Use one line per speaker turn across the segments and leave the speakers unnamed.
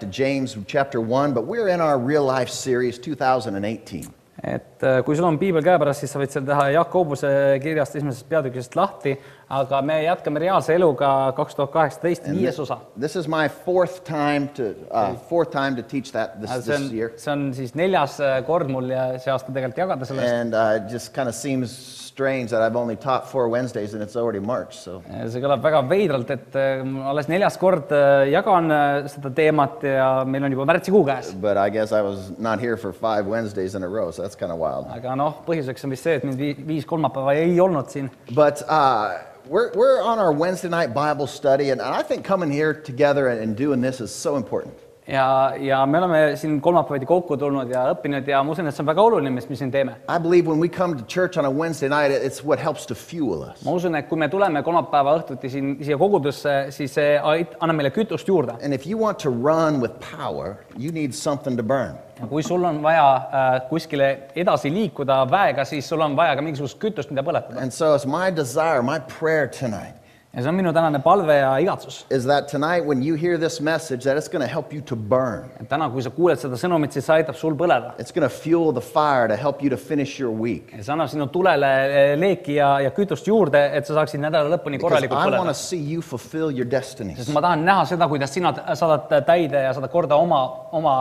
to James chapter 1, but we're in our real life series 2018.
et äh, kui sul on piibel käepärast, siis sa võid selle teha Jakobuse kirjast esimesest peatükist lahti, aga me jätkame reaalse eluga kaks tuhat kaheksateist, viies osa.
This is my fourth time to uh, fourth time to teach that this,
see on
this year.
see on siis neljas äh, kord mul ja see aasta tegelikult jagada sellest.
And uh, it just kind of seems strange that I've only taught four Wednesdays and it's already March. So
see kõlab väga veidralt, et äh, alles neljas kord äh, jagan seda teemat ja meil on juba märtsikuu käes.
but I guess I was not here for five Wednesdays in a row, so that's kind of wild.
aga noh, põhjuseks on vist see, et mind vii- viis kolmapäeva ei olnud siin.
But uh, we're, we're on our Wednesday night Bible study, and I think coming here together and, doing this is so important.
Ja, ja me oleme siin kolmapäeviti kokku tulnud ja õppinud ja ma usun, et see on väga oluline, mis me siin teeme.
I believe when we come to church on a Wednesday night, it- it's what helps to fuel us.
ma usun, et kui me tuleme kolmapäeva õhtuti siin siia kogudusse, siis see annab meile kütust juurde. Ja kui sul on vaja äh, kuskile edasi liikuda väega, siis sul on vaja ka mingisugust kütust, mida põletada.
And so it's my desire, my prayer tonight
ja see on minu tänane palve ja igatsus.
is that tonight when you hear this message, that it's going to help you to burn.
et täna, kui sa kuuled seda sõnumit, siis see aitab sul põleda.
It's going to fuel the fire to help you to finish your week.
see annab sinu tulele eh, leeki ja, ja kütust juurde, et sa saaksid nädala lõpuni korralikult
I want to
põleda.
see you fulfill your destinies.
sest ma tahan näha seda, kuidas sina saadad täide ja saadad korda oma, oma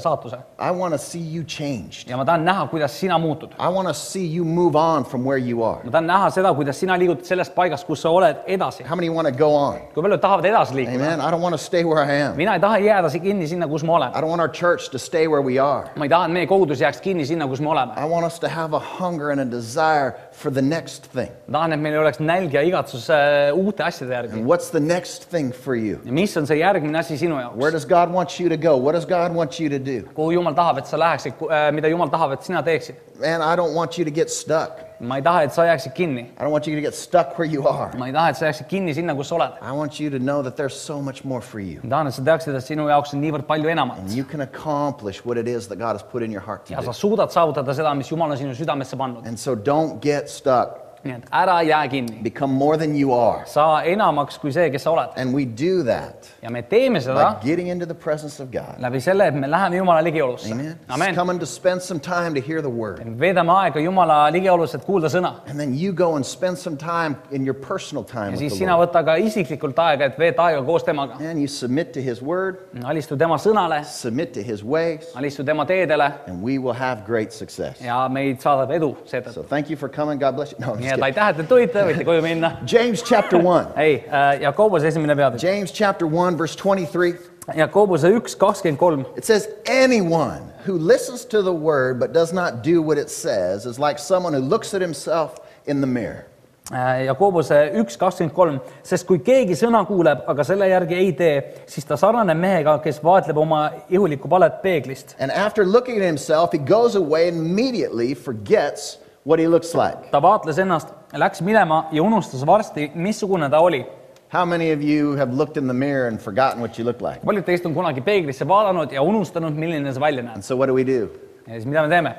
saatuse.
I want to see you changed.
ja ma tahan näha, kuidas sina muutud.
I want to see you move on from where you are.
ma tahan näha seda, kuidas sina liigud sellest paigast, kus sa oled, edasi.
How many want to go on?
kui paljud tahavad edasi liikuda?
Amen. I don't want to stay where I am.
mina ei taha jääda kinni sinna, kus ma olen.
I don't want our church to stay where we are.
ma ei taha, et meie kogudus jääks kinni sinna, kus me oleme.
I want us to have a hunger and a desire for the next thing.
tahan, et meil oleks nälg ja igatsus äh, uute asjade järgi.
And what's the next thing for you?
ja mis on see järgmine asi sinu
Where
jaoks?
does God want you to go? What does God want you to do?
kuhu Jumal tahab, et sa läheksid, äh, mida Jumal tahab, et sina teeksid?
Man, I don't want you to get stuck.
Ma ei taha, et sa jääksid kinni.
I don't want you to get stuck where you are.
ma ei taha, et sa jääksid kinni sinna, kus sa oled.
I want you to know that there's so much more for you.
ma tahan, et sa teaksid, et sinu jaoks on niivõrd palju enamat.
And you can accomplish what it is that God has put in your heart to
ja sa
do.
suudad saavutada seda, mis Jumal on sinu südamesse pannud.
And so don't get stuck.
Nii et ära jää kinni.
Become more than you are.
saa enamaks kui see, kes sa oled.
And we do that
ja me teeme seda
by getting into the presence of God.
läbi selle, et me läheme Jumala ligiolusse.
Amen. Just
amen.
coming to spend some time to hear the word.
veedame aega Jumala ligiolus, et kuulda sõna.
And then you go and spend some time in your personal time
ja
with
siis
the
sina
Lord.
võta ka isiklikult aega, et veeta aega koos temaga.
And you submit to his word,
alistu tema sõnale,
submit to his ways,
alistu tema teedele
and we will have great success.
ja meid saadab edu seetõttu.
So thank you for coming. God bless you. No, I'm
nii
just
et aitäh, et te tulite, võite koju minna.
James chapter 1.
ei äh,, Jakobuse esimene peatükk,
James chapter 1, verse 23.
Jakobuse üks kakskümmend kolm
It says, Anyone who listens to the word but does not do what it says is like someone who looks at himself in the mirror.
Äh, Jakobuse üks kakskümmend kolm, sest kui keegi sõna kuuleb, aga selle järgi ei tee, siis ta sarnaneb mehega, kes vaatleb oma ihulikku palet peeglist.
And after looking at himself, he goes away and immediately forgets what he looks like.
ta vaatles ennast, läks minema ja unustas varsti, missugune ta oli.
How many of you have looked in the mirror and forgotten what you look like?
paljud teist on kunagi peeglisse vaadanud ja unustanud, milline sa välja
And
näed.
so what do we do?
ja siis mida me teeme?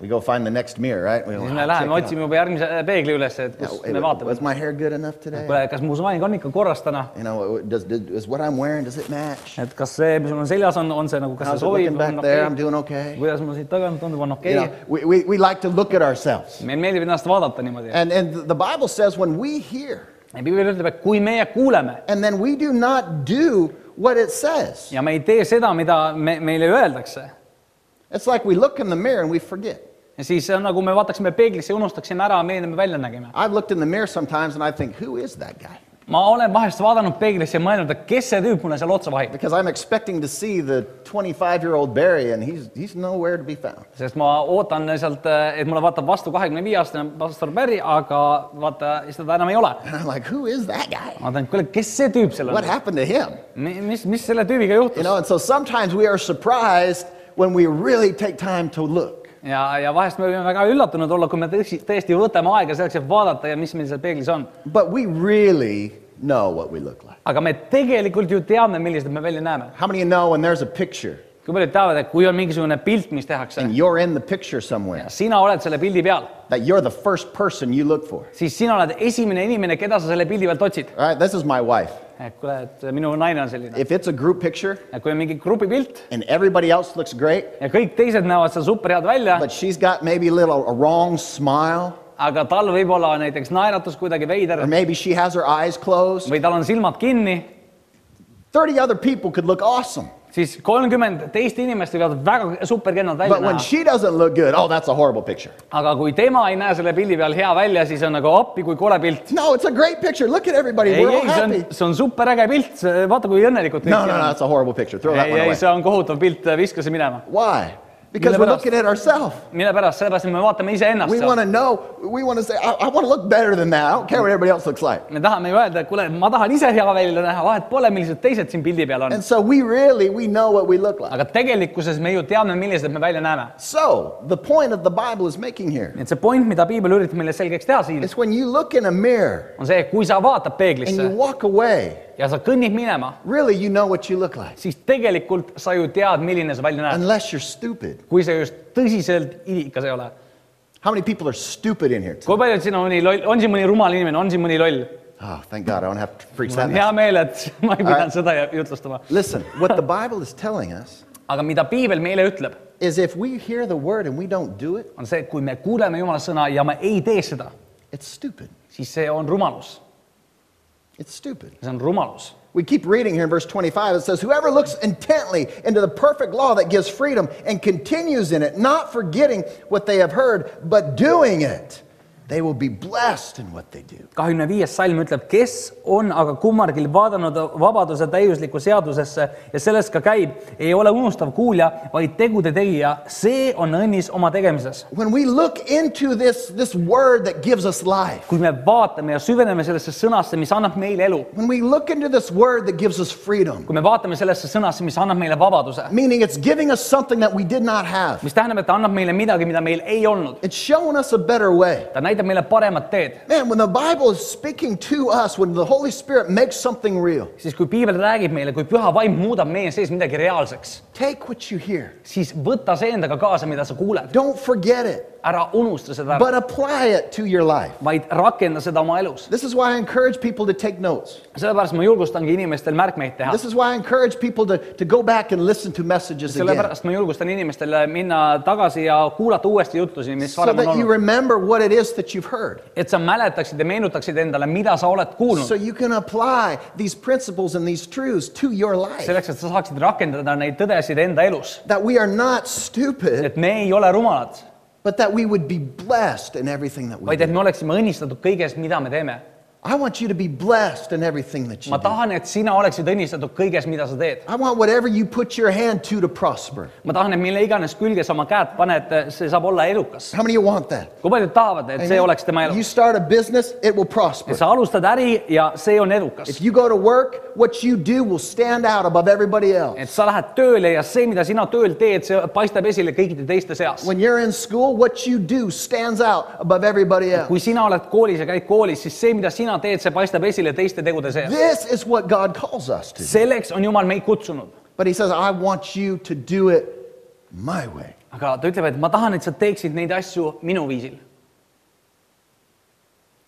We go find the next mirror, right? We go,
siis
"Ah,
me läheme
check it
otsime juba järgmise peegli üles, et
out.
kus
Hey,
me vaatame
Was. my hair good enough today?
kuule, kas mu soeng on ikka korras täna?
You know, does, does, is what I'm wearing, does it match?
et kas see, mis mul on seljas on, on see nagu, kas
How's
see
it looking
sobib,
back
on
there? I'm
okei
doing okay.
kuidas mul siit tagant tundub, on okei
You know, we, we, we like to look at ourselves.
meil meeldib ennast vaadata niimoodi.
And, and the Bible says when we hear
ja piibel ütleb, et kui meie kuuleme
and then we do not do what it says,
ja me ei tee seda, mida me, meile öeldakse,
it's like we look in the mirror and we forget.
Ja siis see on nagu me vaataksime peeglisse ja unustaksime ära, milline me välja nägime.
I've looked in the mirror sometimes and I think, who is that guy?
ma olen vahest vaadanud peeglisse ja mõelnud, et kes see tüüp mulle seal otsa vahib,
Because I'm expecting to see the 25 year old Barry and he's, he's nowhere to be found.
sest ma ootan sealt, et mulle vaatab vastu kahekümne viie aastane pastor Barry, aga vaata, siis teda enam ei ole.
And I'm like, who is that guy?
ma mõtlen, kuule, kes see tüüp seal
What
on,
happened to him?
mis, mis selle tüübiga
You
juhtus
know, and so sometimes we are surprised when we really take time to look.
ja, ja vahest me võime väga üllatunud olla, kui me tõesti, tõesti võtame aega selleks, et vaadata ja mis meil seal peeglis on.
But we really know what we look like.
aga me tegelikult ju teame, millised me välja näeme.
How many you know when there's a picture
kui paljud teavad, et kui on mingisugune pilt, mis tehakse
and, you're in the picture somewhere,
sina oled selle pildi peal,
that you're the first person you look for?
siis sina oled esimene inimene, keda sa selle pildi pealt otsid.
All right, this is my wife.
Et kuule, et minu naine on selline,
if it's a group picture
et kui on mingi grupipilt
and everybody else looks great,
ja kõik teised näevad seal super head välja,
but she's got maybe a little a wrong smile,
aga tal võib olla näiteks naeratus kuidagi veider
or maybe she has her eyes closed,
või tal on silmad kinni
30 other people could look awesome.
Siis kolmkümmend teist inimest võivad väga superkennad välja
But when
näha,
she doesn't look good, oh, that's a horrible picture.
aga kui tema ei näe selle pildi peal hea välja, siis on nagu appi, kui kole pilt.
No, it's a great picture. Look at everybody.
ei,
We're
ei,
all
see on
happy.,
see on superäge pilt, vaata kui õnnelikud kõik
No, no, no,
on.
that's a horrible picture. Throw that
ei,
one
ei,
away.
see on kohutav pilt, viska see minema.
Why? Because
Mille
we're
pärast?
looking at ourselves.
mille pärast, sellepärast et me vaatame iseennast
We want to know, we want to say, I, I want to look better than that. I don't care what everybody else looks like.
me tahame ju öelda, et kuule, ma tahan ise hea välja näha, vahet pole, millised teised siin pildi peal on
And. so we really, we know what we look like.
aga tegelikkuses me ju teame, millised me välja näeme.
So the point of the Bible is making here
nii et see point, mida piibel üritab meile selgeks teha siin,
is when you look in a mirror
on see, kui sa vaatad
and
peeglisse
you walk away,
ja sa kõnnid minema,
really you know what you look like.
siis tegelikult sa ju tead, milline sa välja näed,
Unless you're stupid.
kui sa just tõsiselt idikas ei ole.
How many people are stupid in here?
kui palju siin on mõni loll, on siin mõni rumal inimene, on siin mõni loll?
Oh, thank God I don't have to preach that.
hea meel, et ma ei pidanud seda jutlustama.
Listen, what the Bible is telling us
aga mida piibel meile ütleb,
is if we hear the word and we don't do it,
on see, et kui me kuuleme Jumala sõna ja me ei tee seda,
it's stupid.
siis see on rumalus,
It's stupid.
see on rumalus
We keep reading here in verse 25. It says, Whoever looks intently into the perfect law that gives freedom and continues in it, not forgetting what they have heard, but doing it, they will be blessed in what they do.
kahekümne viies salm ütleb, kes on aga kummargil vaadanud vabaduse täiuslikku seadusesse ja sellest ka käib, ei ole unustav kuulja, vaid tegude tegija, see on õnnis oma tegemises.
When we look into this, this word that gives us life,
kui me vaatame ja süveneme sellesse sõnasse, mis annab meile elu,
when we look into this word that gives us freedom,
kui me vaatame sellesse sõnasse, mis annab meile vabaduse,
meaning it's giving us something that we did not have,
mis tähendab, et ta annab meile midagi, mida meil ei olnud,
it's showing us a better way.
ta näitab meile paremat teed,
Man, when the Bible is speaking to us, when the Holy Spirit makes something real,
siis kui piibel räägib meile, kui püha vaim muudab meie sees midagi reaalseks,
take what you hear.
siis võta see endaga kaasa, mida sa kuuled,
Don't forget it,
ära unusta seda,
but apply it to your life.
vaid rakenda seda oma elus.
This is why I encourage people to take notes.
sellepärast ma julgustangi inimestel märkmeid teha
This is why I encourage people to, to go back and listen to messages again.
sellepärast ma julgustan inimestel minna tagasi ja kuulata uuesti jutlusi, mis
So
varem on
that you
olnud,
remember what it is that you've heard.
et sa mäletaksid ja meenutaksid endale, mida sa oled kuulnud
So you can apply these principles and these truths to your life.
selleks, et sa saaksid rakendada neid tõdesid enda elus,
That we are not stupid,
et me ei ole rumalad,
but that we would be blessed in everything that we
vaid et
do.
me oleksime õnnistatud kõiges, mida me teeme.
I want you to be blessed in everything that you
ma
do.
tahan, et sina oleksid õnnistatud kõiges, mida sa teed.
I want whatever you put your hand to to prosper.
ma tahan, et mille iganes külge sa oma käed paned, see saab olla edukas.
How many of you want that?
kui paljud tahavad, et see oleks tema
You
elu?
start a business, it will prosper.
sa alustad äri ja see on edukas
If you go to work, what you do will stand out above everybody else.
et sa lähed tööle ja see, mida sina tööl teed, see paistab esile kõikide teiste seas.
When you're in school, what you do stands out above everybody else.
kui sina oled koolis ja käid koolis, siis see, mida sina teed, see paistab esile teiste tegude seas.
This is what God calls us to.
selleks on Jumal meid kutsunud,
But He says, I want you to do it my way.
aga ta ütleb, et ma tahan, et sa teeksid neid asju minu viisil.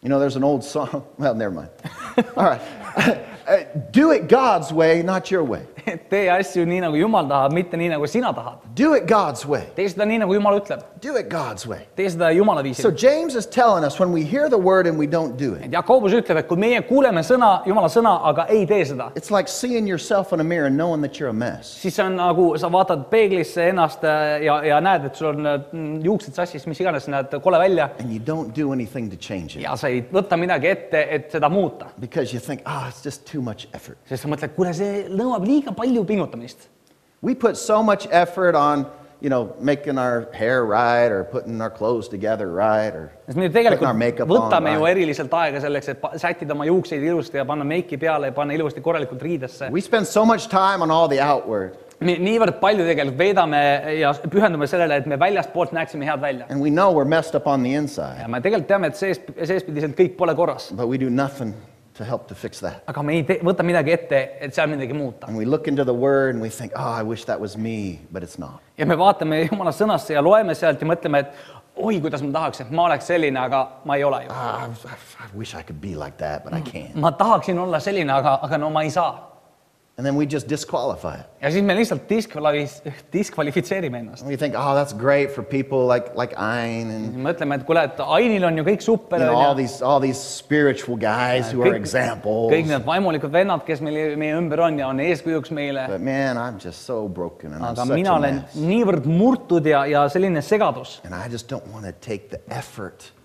You know, there's an old song. Well, never mind. All right. Uh, do it God's way, not your way.
tee asju nii, nagu Jumal tahab, mitte nii, nagu sina tahad.
Do it God's way.
tee seda nii, nagu Jumal ütleb,
Do it God's way.
tee seda Jumala
So
viisil.
James is telling us when we hear the word and we don't do it,
Jakobus ütleb, et kui meie kuuleme sõna, Jumala sõna, aga ei tee seda,
it's like seeing yourself in a mirror and knowing that you're a mess.
siis see on nagu sa vaatad peeglisse ennast äh, ja, ja näed, et sul on äh, juuksed sassis, mis iganes, näed kole välja
And you don't do anything to change it
ja sa ei võta midagi ette, et seda muuta,
because you think, ah, it's just too much effort.
sest sa mõtled, kuule, see nõuab liiga palju pingutamist.
We put so much effort on, you know, making our hair right or putting our clothes together right or
sest me tegelikult võtame
on
ju eriliselt aega selleks, et sättida oma juukseid ilusti ja panna meiki peale ja panna ilusti korralikult riidesse.
We spend so much time on all the outward
me niivõrd palju tegelikult veedame ja pühendume sellele, et me väljastpoolt näeksime head välja.
and we know we're messed up on the inside,
ja me tegelikult teame, et sees, seespidiselt kõik pole korras,
but we do nothing to help to fix that.
aga me ei tee, võta midagi ette, et seal midagi muuta.
And we look into the word and we think, oh, I wish that was me, but it's not.
ja me vaatame Jumala sõnasse ja loeme sealt ja mõtleme, et oi, kuidas ma tahaks, et ma oleks selline, aga ma ei ole ju.
Ah, I, I wish I could be like that, but I can't.
ma tahaksin olla selline, aga, aga no ma ei saa.
And then we just disqualify it.
ja siis me lihtsalt diskvali-, diskvalifitseerime ennast.
We think, oh, that's great for people like, like Ain and
mõtleme, et kuule, et Ainil on ju kõik super
you know, all
onju.
these all these spiritual guys who are examples.
kõik need vaimulikud vennad, kes meil meie ümber on ja on eeskujuks meile.
But man, I'm just so broken and I'm
aga
such
mina
a
olen
mess.
niivõrd murtud ja, ja selline segadus
And I just don't want to take the effort to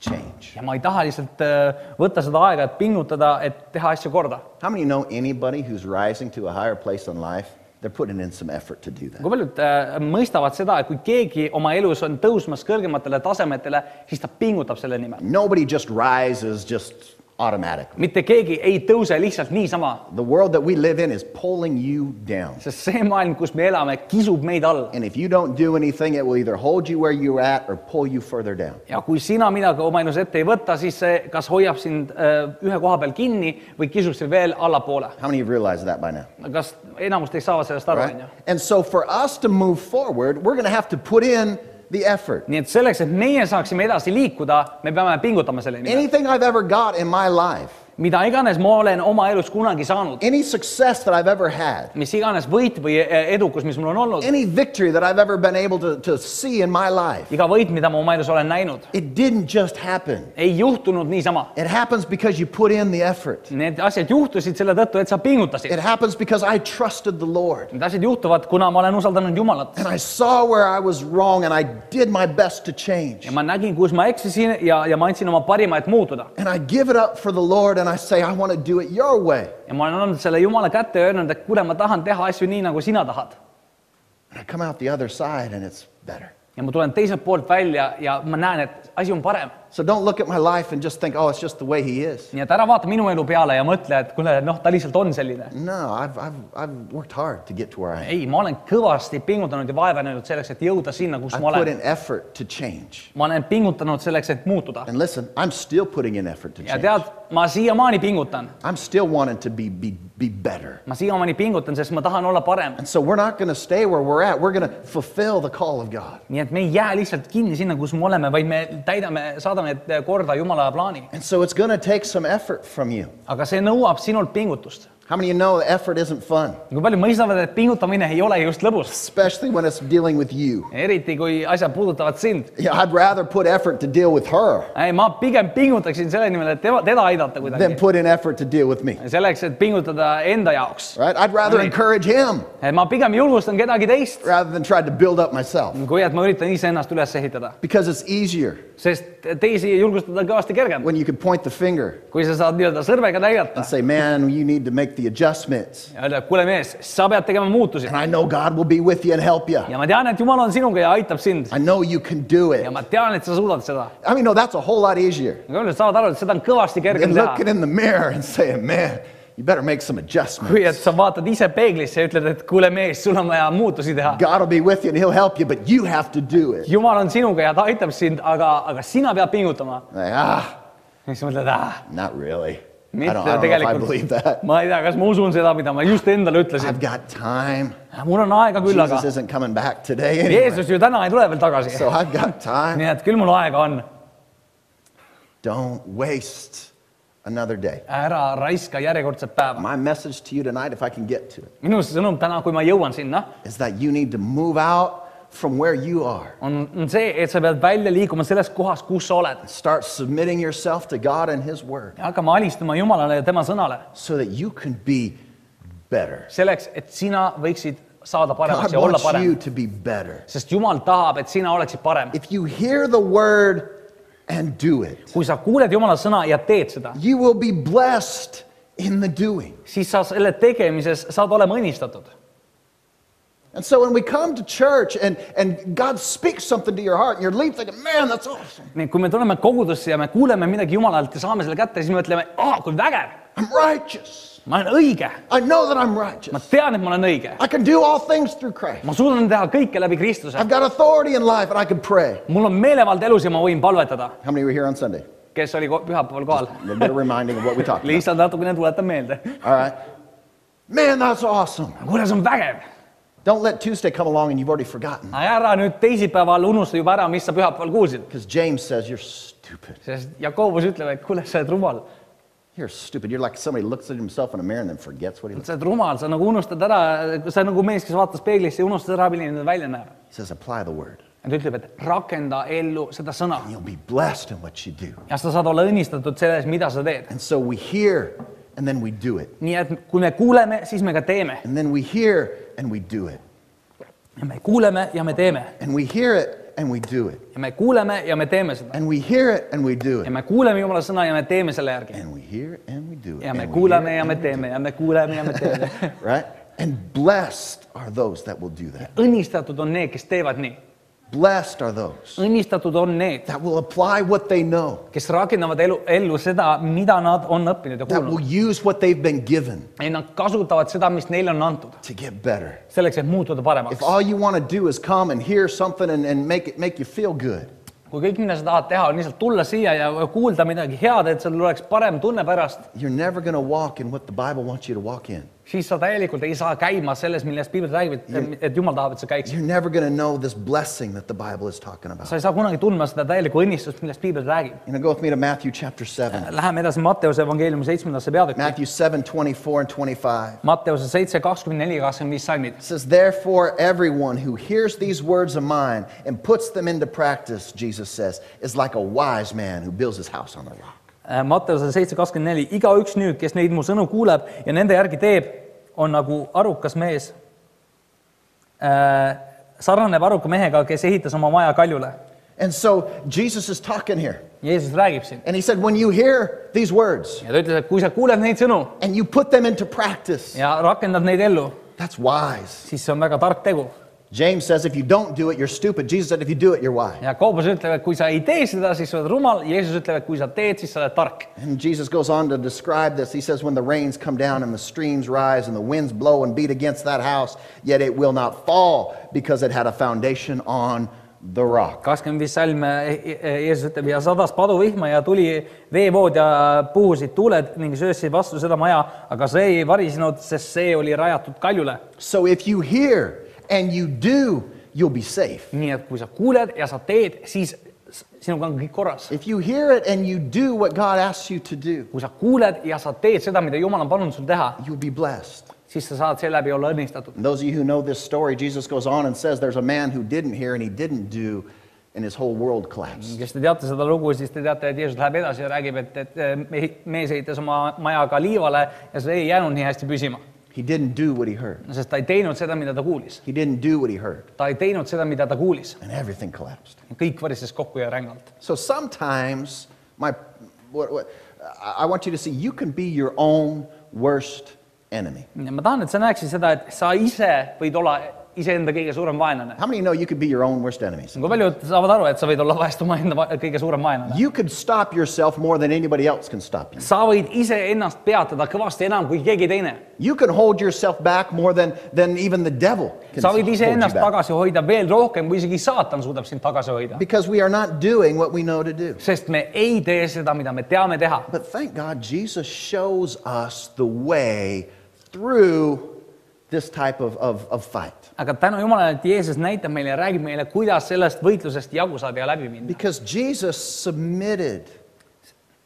change.
ja ma ei taha lihtsalt äh, võtta seda aega, et pingutada, et teha asju korda.
How many know anybody who's rising to a higher place in life? They're putting in some effort to do that.
kui paljud äh, mõistavad seda, et kui keegi oma elus on tõusmas kõrgematele tasemetele, siis ta pingutab selle nimel.
Nobody just rises just automatically.
mitte keegi ei tõuse lihtsalt niisama,
The world that we live in is pulling you down.
sest see maailm, kus me elame, kisub meid alla.
And if you don't do anything, it will either hold you where you're at or pull you further down.
ja kui sina midagi oma elus ette ei võta, siis see kas hoiab sind äh, ühe koha peal kinni või kisub sind veel allapoole.
How many of you realize that by now?
kas enamus teist saavad sellest aru,
Right?
onju?
And so for us to move forward, we're going to have to put in the effort.
nii et selleks, et meie saaksime edasi liikuda, me peame pingutama selle nimel.
Anything I've ever got in my life,
mida iganes ma olen oma elus kunagi saanud,
any success that I've ever had,
mis iganes võit või eh, edukus, mis mul on olnud,
any victory that I've ever been able to, to see in my life,
iga võit, mida ma oma elus olen näinud,
it didn't just happen.
ei juhtunud niisama.
It happens because you put in the effort.
Need asjad juhtusid selle tõttu, et sa pingutasid
It. happens because I trusted the Lord.
Need asjad juhtuvad, kuna ma olen usaldanud Jumalat
And I saw where I was wrong and I did my best to change.
ja ma nägin, kus ma eksisin ja, ja ma andsin oma parima, et muutuda.
And I give it up for the Lord and I say, I want to do it your way.
ja ma olen andnud selle Jumala kätte ja öelnud, et kuule, ma tahan teha asju nii, nagu sina tahad.
And I come out the other side and it's better.
ja ma tulen teiselt poolt välja ja ma näen, et asi on parem.
So don't look at my life and just think, oh, it's just the way He is.
nii et ära vaata minu elu peale ja mõtle, et kuule, noh, ta lihtsalt on selline.
No, I've, I've, I've worked hard to get to where I am.
ei, ma olen kõvasti pingutanud ja vaeva näinud selleks, et jõuda sinna, kus
I've
ma
put
olen
in effort to change.
ma olen pingutanud selleks, et muutuda.
And listen, I'm still putting in effort to
ja
change.
tead, ma siiamaani pingutan,
I'm still wanting to be, be, be better.
ma siiamaani pingutan, sest ma tahan olla parem.
And so we're not going to stay where we're at. We're going to fulfill the call of God.
nii et me ei jää lihtsalt kinni sinna, kus me oleme, vaid me täidame, saadame korda Jumala plaani.
And so it's going to take some effort from you.
aga see nõuab sinult pingutust.
How many of you know effort isn't fun,
kui paljud mõistavad, et pingutamine ei ole just lõbus,
especially when it's dealing with you?
eriti kui asjad puudutavad sind.
Yeah, I'd rather put effort to deal with her
ei, ma pigem pingutaksin selle nimel, et tema, teda aidata
than
kuidagi.
put in effort to deal with me.
selleks, et pingutada enda jaoks.
Right? I'd rather
Right.
encourage him
ma pigem julgustan kedagi teist,
rather than try to build up myself
kui et ma üritan iseennast üles ehitada,
because it's easier
sest teisi julgustada on kõvasti kergem,
when you can point the finger
kui sa saad nii-öelda sõrmega näidata
and say, man, you need to make the adjustments.
ja öelda, kuule mees, sa pead tegema muutusi
And I know God will be with you and help you.
ja ma tean, et Jumal on sinuga ja aitab sind
I know you can do it.
ja ma tean, et sa suudad seda.
I mean, no, that's a whole lot easier
aga paljud saavad aru, et seda on kõvasti kergem
than
teha
looking in the mirror and saying, man, you better make some adjustments.
kui et sa vaatad ise peeglisse ja ütled, et kuule mees, sul on vaja muutusi teha.
God will be with you and he'll help you, but you have to do it.
Jumal on sinuga ja ta aitab sind, aga, aga sina pead pingutama.
Like, ah,
siis sa mõtled, ah,
not really. I
mitte tegelikult
believe that..
ma ei tea, kas ma usun seda, mida ma just endale ütlesin
I've. got time.
mul on aega küll, aga
anyway.
Jeesus ju täna ei tule veel tagasi.
So I've got time.
nii et küll mul aega on.
Don't waste another day.
ära raiska järjekordset päeva.
My message to you tonight, if I can get to it,
minu sõnum täna, kui ma jõuan sinna,
is that you need to move out from where you are.
on, on see, et sa pead välja liikuma sellest kohast, kus sa oled.
Start submitting yourself to God and His Word
ja hakkama alistuma Jumalale ja tema sõnale,
so that you can be better.
selleks, et sina võiksid saada
God
paremaks ja olla
wants you
parem.
to be better.
sest Jumal tahab, et sina oleksid parem.
If you hear the Word and do it,
kui sa kuuled Jumala sõna ja teed seda,
you will be blessed in the doing.
siis sa selle tegemises saad olema õnnistatud.
And so when we come to church and, and God speaks something to your heart and you're leaving thinking, man, that's awesome.
nii et kui me tuleme kogudusse ja me kuuleme midagi Jumalalt ja saame selle kätte, siis me mõtleme, aa, kui vägev,
I'm righteous.
ma olen õige,
I know that I'm
ma
righteous.
tean, et ma olen õige,
I can do all things through Christ.
ma suudan teha kõike läbi Kristuse
I've got authority in life and I can pray.
mul on meelevald elus ja ma võin palvetada,
How many were here on Sunday?
kes oli ko- pühapäeval kohal.
A little bit of reminding of what we talked about.
lihtsalt natukene tuletan meelde.
All right. Man, that's awesome.
kuule, see on vägev,
Don't let Tuesday come along and you've already forgotten.
ära nüüd teisipäeval unusta juba ära, mis sa pühapäeval kuulsid,
Because James says you're stupid.
sest Jakobus ütleb, et kuule, sa oled rumal,
You're stupid. You're like somebody looks at himself in a mirror and then forgets what he looks
sa oled rumal, sa nagu unustad ära, sa nagu mees, kes vaatas peeglisse ja unustas ära, milline ta välja näeb.
He says, apply the word.
ta ütleb, et rakenda ellu seda sõna
You'll be blessed in what you do.
ja sa saad olla õnnistatud selles, mida sa teed.
And so we hear and then we do it.
nii et kui me kuuleme, siis me ka teeme
And then we hear and we do it.
ja me kuuleme ja me teeme
And we hear it and we do it.
ja me kuuleme ja me teeme seda
And we hear it and we do
ja
it.
me kuuleme Jumala sõna ja me teeme selle järgi
And we hear and we do it.
ja me
And hear
ja me teeme ja me kuuleme ja me teeme.
Right? And blessed are those that will do that.
õnnistatud on need, kes teevad nii,
Blessed are those
õnnistatud on need,
that will apply what they know,
kes rakendavad elu, ellu seda, mida nad on õppinud ja
that will
kuulnud
use what they've been given
ja nad kasutavad seda, mis neile on antud,
to get better.
selleks, et muutuda
If
paremaks.
all you want to do is come and hear something and, and make it make you feel good,
kui kõik, mida sa tahad teha, on lihtsalt tulla siia ja kuulda midagi head, et sul oleks parem tunne pärast,
you're never going to walk in what the Bible wants you to walk in.
Siis sa täielikult ei saa käima selles, millest piibel räägib, et, Jumal tahab, et sa käiksid.
You're never going to know this blessing that the Bible is talking about.
sa ei saa kunagi tundma seda täielikku õnnistust, millest piibel räägib.
You know, go with me to Matthew chapter 7.
Äh, läheme edasi Matteuse evangeeliumi seitsmendasse peatükki.
Matthew 7, 24 and 25.
Matteuse seitse, kakskümmend neli, kakskümmend viis salmid.
Says, Therefore, everyone who hears these words of mine and puts them into practice, Jesus says, is like a wise man who builds his house on the rock.
Äh, Matteuse seitse, kakskümmend neli, igaüks nüüd, kes neid mu sõnu kuuleb ja nende järgi teeb, on nagu arukas mees. sarnaneb aruka mehega, kes ehitas oma maja kaljule.
And so Jesus is talking here.
Jeesus räägib siin
And he said, When you hear these words
ja ta ütles, et kui sa kuuled neid sõnu
and you put them into practice,
ja rakendad neid ellu,
that's wise.
siis see on väga tark tegu.
James says, If you don't do it, you're stupid. Jesus said, If you do it, you're wise.
ja Koobus ütleb, et kui sa ei tee seda, siis sa oled rumal, Jeesus ütleb, et kui sa teed, siis sa oled tark.
And Jesus goes on to describe this. He says, When the rains come down and the streams rise and the winds blow and beat against that house, yet it will not fall because it had a foundation on the rock.
kakskümmend viis salm, Jeesus ütleb ja sadas paduvihma ja tuli veevood ja puhusid tuuled ning söösid vastu seda maja, aga see ei varisenud, sest see oli rajatud kaljule.
So if you hear and you do, you'll be safe.
nii et kui sa kuuled ja sa teed, siis sinuga on kõik korras.
If you hear it and you do what God asks you to do,
kui sa kuuled ja sa teed seda, mida Jumal on pannud sul teha,
you'll be blessed.
siis sa saad seeläbi olla õnnistatud.
Those of you who know this story, Jesus goes on and says there's a man who didn't hear and he didn't do, and his whole world collapsed.
kes te teate seda lugu, siis te teate, et Jeesus läheb edasi ja räägib, et, et me- mees ehitas oma maja ka liivale ja see ei jäänud nii hästi püsima,
He didn't do what he heard.
sest ta ei teinud seda, mida ta kuulis.
He didn't do what he heard,
ta ei teinud seda, mida ta kuulis.
and everything collapsed.
kõik varises kokku ja rängalt.
So sometimes, my, what, what, I I want you to see you can be your own worst enemy.
ma tahan, et sa näeksid seda, et sa ise võid olla iseenda kõige suurem vaenlane.
How many know you could be your own worst enemies?
kui paljud saavad aru, et sa võid olla vahest omaenda va- kõige suurem vaenlane?
You could stop yourself more than anybody else can stop you.
sa võid iseennast peatada kõvasti enam kui keegi teine.
You can hold yourself back more than, than even the devil can
sa võid
hold you
iseennast
back.
tagasi hoida veel rohkem, kui isegi saatan suudab sind tagasi hoida.
Because we are not doing what we know to do.
sest me ei tee seda, mida me teame teha.
But thank God Jesus shows us the way through this type of, of, of fight.
aga tänu Jumalale, et Jeesus näitab meile ja räägib meile, kuidas sellest võitlusest jagu saada ja läbi minna.
Because Jesus submitted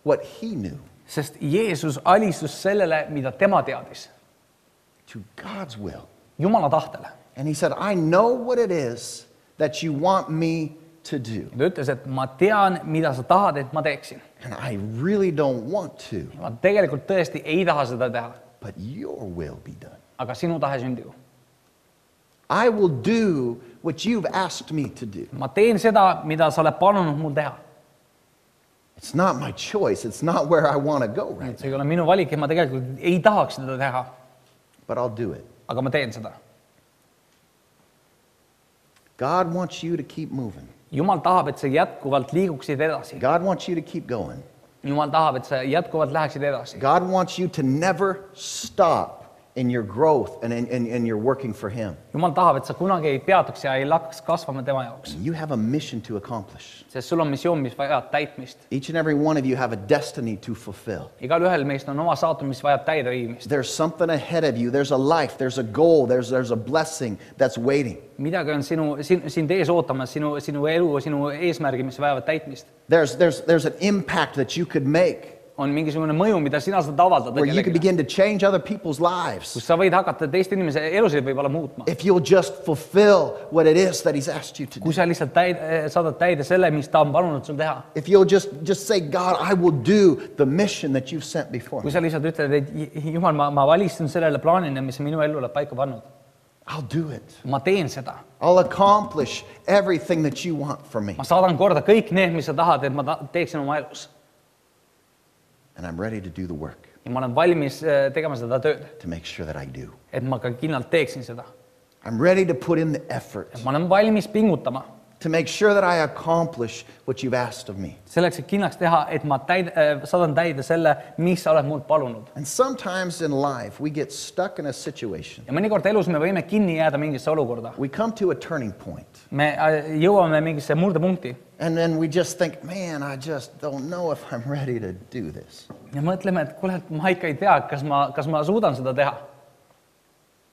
what he knew
sest Jeesus alistus sellele, mida tema teadis,
to God's will.
Jumala tahtele.
And he said, I know what it is that you want me to do.
ta ütles, et ma tean, mida sa tahad, et ma teeksin.
And I really don't want to,
ma tegelikult tõesti ei taha seda teha,
but your will be done.
Aga sinu tahe sündigu.
I will do what you've asked me to do.
ma teen seda, mida sa oled palunud mul teha.
It's not my choice. It's not where I want to go right
see ei ole minu valik ja ma tegelikult ei tahaks seda teha,
but I'll do it.
aga ma teen seda.
God wants you to keep moving.
jumal tahab, et sa jätkuvalt liiguksid edasi.
God wants you to keep going.
jumal tahab, et sa jätkuvalt läheksid edasi.
God wants you to never stop in your growth and in, in, in your working for Him.
jumal tahab, et sa kunagi ei peatuks ja ei lakkaks kasvama tema jaoks,
You have a mission to accomplish.
sest sul on missioon, mis vajab täitmist.
Each and every one of you have a destiny to fulfill.
igalühel meist on oma saatus, mis vajab täideviimist.
There's something ahead of you. There's a life, there's a goal, there's, there's a blessing that's waiting.
midagi on sinu, sin-, sind ees ootamas, sinu, sinu elu, sinu eesmärgid, mis vajavad täitmist.
There's, there's, there's an impact that you could make
on mingisugune mõju, mida sina saad avaldada
where you could
kellelegi,
begin to change other people's lives
kus sa võid hakata teiste inimese elusid võib-olla muutma.
if you'll just fulfill what it is that He's asked you to do.
kui sa lihtsalt täid-, saadad täide selle, mis ta on palunud sul teha.
If you'll just, just say, God, I will do the mission that you've sent before
kui
me.
sa lihtsalt ütled, et J- jumal, ma, ma valistun sellele plaanile, mis sa minu ellu oled paika pannud.
I'll do it.
ma teen seda,
I'll accomplish everything that you want from me.
ma saadan korda kõik need, mis sa tahad, et ma ta- teeksin oma elus
And I'm ready to do the work
ja ma olen valmis äh, tegema seda tööd,
to make sure that I do.
et ma ka kindlalt teeksin seda.
I'm ready to put in the effort
ma olen valmis pingutama
to make sure that I accomplish what you've asked of me.
selleks, et kindlaks teha, et ma täid-, saadan täide selle, mis sa oled mult palunud.
And sometimes in life, we get stuck in a situation.
ja mõnikord elus me võime kinni jääda mingisse olukorda,
We come to a turning point,
me äh, jõuame mingisse murdepunkti
and then we just think, man, I just don't know if I'm ready to do this.
ja mõtleme, et kuule, et ma ikka ei tea, kas ma, kas ma suudan seda teha.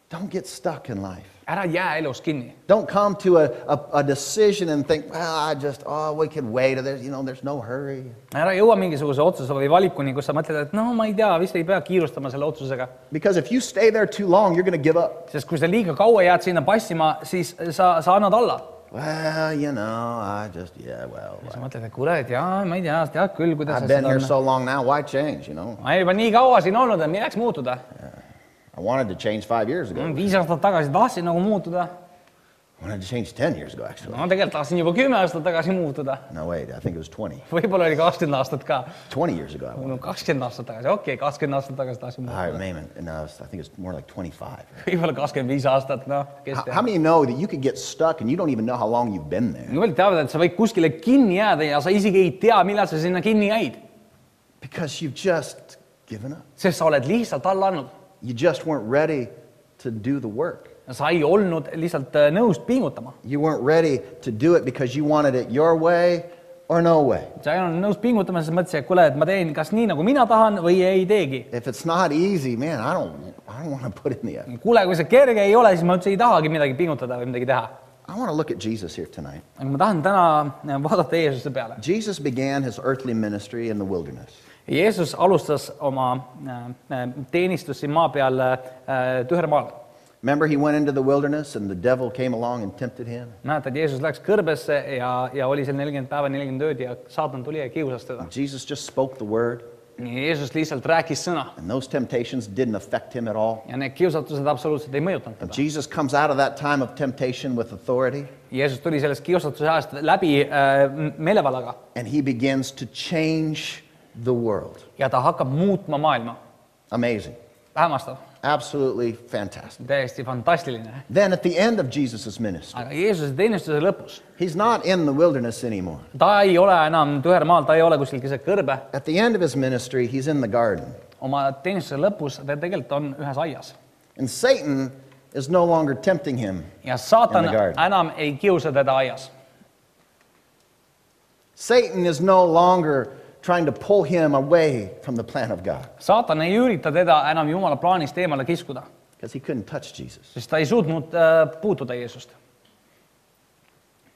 Don't get stuck in life.
ära jää elus kinni,
Don't come to a, a, a decision and think, well, I just, oh, we can wait. or There's, you know, there's no hurry.
ära jõua mingisuguse otsuse või valikuni, kus sa mõtled, et no ma ei tea, vist ei pea kiirustama selle otsusega,
Because if you stay there too long, you're going to give up.
sest kui sa liiga kaua jääd sinna passima, siis sa, sa annad alla.
Well, you know, I just, yeah, well,
sa mõtled, et et jaa, ma ei tea, tead küll, kuidas
I've
see
been here so long now. Why change, you know?
ma juba nii kaua siin olnud, et milleks muutuda.
I wanted to change five years ago.
viis aastat tagasi tahtsin nagu muutuda,
I wanted to change 10 years ago, actually.
ma tegelikult tahtsin juba kümme aastat tagasi muutuda,
No, wait, I think it was 20.
võib-olla oli kakskümmend aastat ka,
20 years ago.
No kakskümmend aastat tagasi, okei okay,, kakskümmend aastat tagasi tahtsin
All
muutuda
right, man, no, I think it's more like 25.
võib-olla kakskümmend viis aastat, noh, kes
How,
teab
how. many know that you could get stuck and you don't even know how long you've been there?
nii palju teavad, et sa võid kuskile kinni jääda ja sa isegi ei tea, millal sa sinna kinni jäid,
Because you've just given up.
sest sa oled lihtsalt alla andnud.
You just weren't ready to do the work.
Sa ei olnud lihtsalt äh, nõus pingutama,
You weren't ready to do it because you wanted it your way or no way.
sa ei olnud nõus pingutama, siis mõtlesid, et kuule, et ma teen kas nii, nagu mina tahan või ei teegi.
If it's not easy, man, I don't, I don't want to put in the effort.
kuule, kui see kerge ei ole, siis ma üldse ei tahagi midagi pingutada või midagi teha.
I want to look at Jesus here tonight.
ma tahan täna äh, vaadata Jeesuse peale.
Jesus began his earthly ministry in the wilderness.
Jeesus alustas oma äh, teenistust siin maa peal tühermaal.
Remember, he went into the wilderness and the devil came along and tempted him.
mäletad, Jeesus läks kõrbesse ja, ja oli seal nelikümmend päeva, nelikümmend ööd ja saatan tuli ja kiusas teda.
Jesus just spoke the word,
Jeesus lihtsalt rääkis sõna
and those temptations didn't affect him at all.
ja need kiusatused absoluutselt ei mõjutanud
And
teda.
Jesus comes out of that time of temptation with authority,
Jeesus tuli sellest kiusatuse ajast läbi äh, meelevallaga
and he begins to change the world.
ja ta hakkab muutma maailma.
Amazing.
hämmastav,
Absolutely fantastic.
täiesti fantastiline.
Then at the end of Jesus' ministry,
aga Jeesuse teenistuse lõpus,
he's not in the wilderness anymore.
ta ei ole enam tühermaal, ta ei ole kuskil keset kõrbe.
At the end of his ministry, he's in the garden.
oma teenistuse lõpus ta tegelikult on ühes aias
And Satan is no longer tempting him.
ja saatan
In the garden.
enam ei kiusa teda aias.
Satan is no longer trying to pull him away from the plan of God
saatan ei ürita teda enam Jumala plaanist eemale kiskuda,
because he couldn't touch Jesus.
sest ta ei suutnud äh, puutuda Jeesust.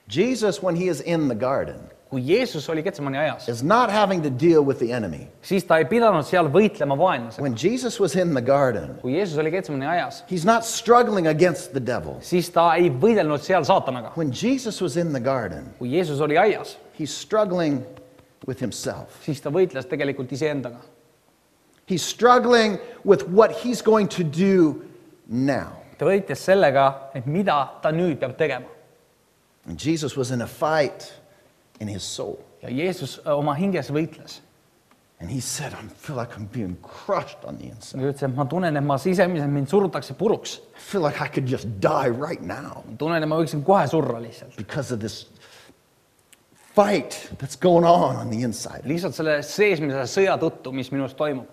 Jesus, when he is in the garden,
kui Jeesus oli Ketsemani ajas,
is not having to deal with the enemy.
siis ta ei pidanud seal võitlema vaenlasega.
When Jesus was in the garden,
kui Jeesus oli Ketsemani ajas,
he's not struggling against the devil.
siis ta ei võidelnud seal saatanaga.
When Jesus was in the garden,
kui Jeesus oli aias,
he's struggling with himself.
siis ta võitles tegelikult iseendaga.
He's struggling with what he's going to do now.
ta võitles sellega, et mida ta nüüd peab tegema.
And Jesus was in a fight in his soul.
ja Jeesus äh, oma hinges võitles.
And he said, I feel like I'm being crushed on the inside.
ta ütles, et ma tunnen, et ma sisemiselt mind surutakse puruks.
I feel like I could just die right now
ma tunnen, et ma võiksin kohe surra lihtsalt.
because of this fight that's going on on the inside.
lihtsalt selle seesmise sõja tõttu, mis minus toimub.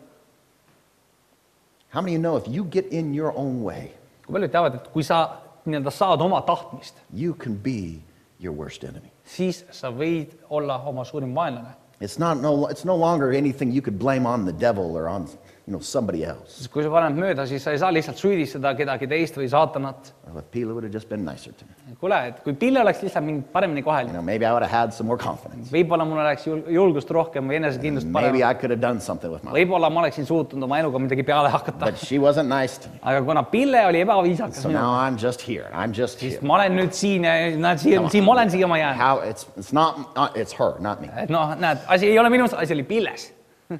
How many of you know if you get in your own way,
kui paljud teavad, et kui sa nii-öelda saad oma tahtmist,
you can be your worst enemy?
siis sa võid olla oma suurim vaenlane.
It's not no it's no longer anything you could blame on the devil or on you know somebody else.
kui sa paned mööda, siis sa ei saa lihtsalt süüdistada kedagi teist või saatanat.
Pila would have just been nicer to me,
kuule, et kui Pille oleks lihtsalt mind paremini
you
kohelnud,
know, maybe I would have had some more confidence.
võib-olla mul oleks jul- julgust rohkem või enesekindlust
Maybe
parem.
I could have done something with my life.
võib-olla ma oleksin suutnud oma eluga midagi peale hakata
But, she wasn't nice to me.
aga kuna Pille oli ebaviisakas
So now I'm just here. I'm just
siis
here.
ma olen nüüd siin ja näed, siin, siin ma olen siiamaani jäänud.
How it's it's not it's her, not me.
et noh, näed, asi ei ole minus, asi oli Pilles.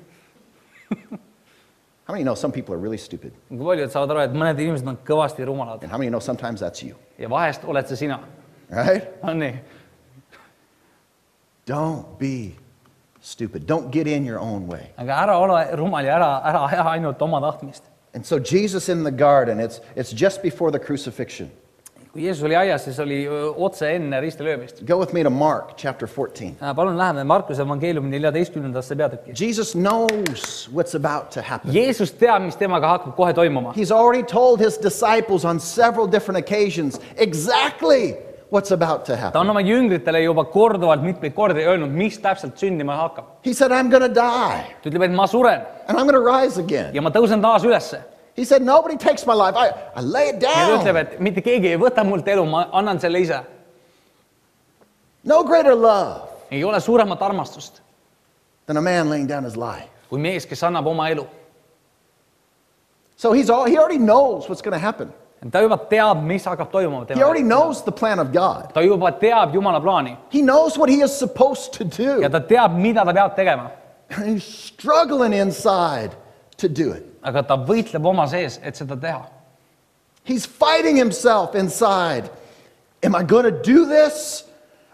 How many know some people are really stupid?
paljud saavad aru, et mõned inimesed on kõvasti rumalad
And how many know sometimes that's you?
ja vahest oled see sina,
Right?
on nii.
Don't be stupid. Don't get in your own way.
aga ära ole rumal ja ära, ära aja ainult oma tahtmist.
And so Jesus in the garden, it's it's just before the crucifixion.
Kui Jeesus oli aias, siis oli öö, otse enne ristilöömist.
Go with me to Mark chapter 14.
palun läheme Markuse evangeeliumi neljateistkümnendasse peatükki.
Jesus knows what's about to happen.
Jeesus teab, mis temaga hakkab kohe toimuma.
He's already told his disciples on several different occasions exactly what's about to
ta
happen.
on oma jüngritele juba korduvalt mitmeid kordi öelnud, mis täpselt sündima hakkab.
He said, I'm going to die
ta ütleb, et ma suren
and I'm going to rise again.
ja ma tõusen taas ülesse.
He said, Nobody takes my life. I, I lay it
ja ta ütleb,
down.
et mitte keegi ei võta mult elu, ma annan selle ise.
No greater love
ei ole suuremat armastust
than a man laying down his life.
kui mees, kes annab oma elu.
So he's all, he already knows what's going to happen.
ta juba teab, mis hakkab toimuma
He already
temaga.
knows the plan of God.
ta juba teab Jumala plaani
He knows what he is supposed to
ja
do.
ta teab, mida ta peab tegema,
And he's struggling inside to do it.
aga ta võitleb oma sees, et seda teha.
He's fighting himself inside. Am I going to do this?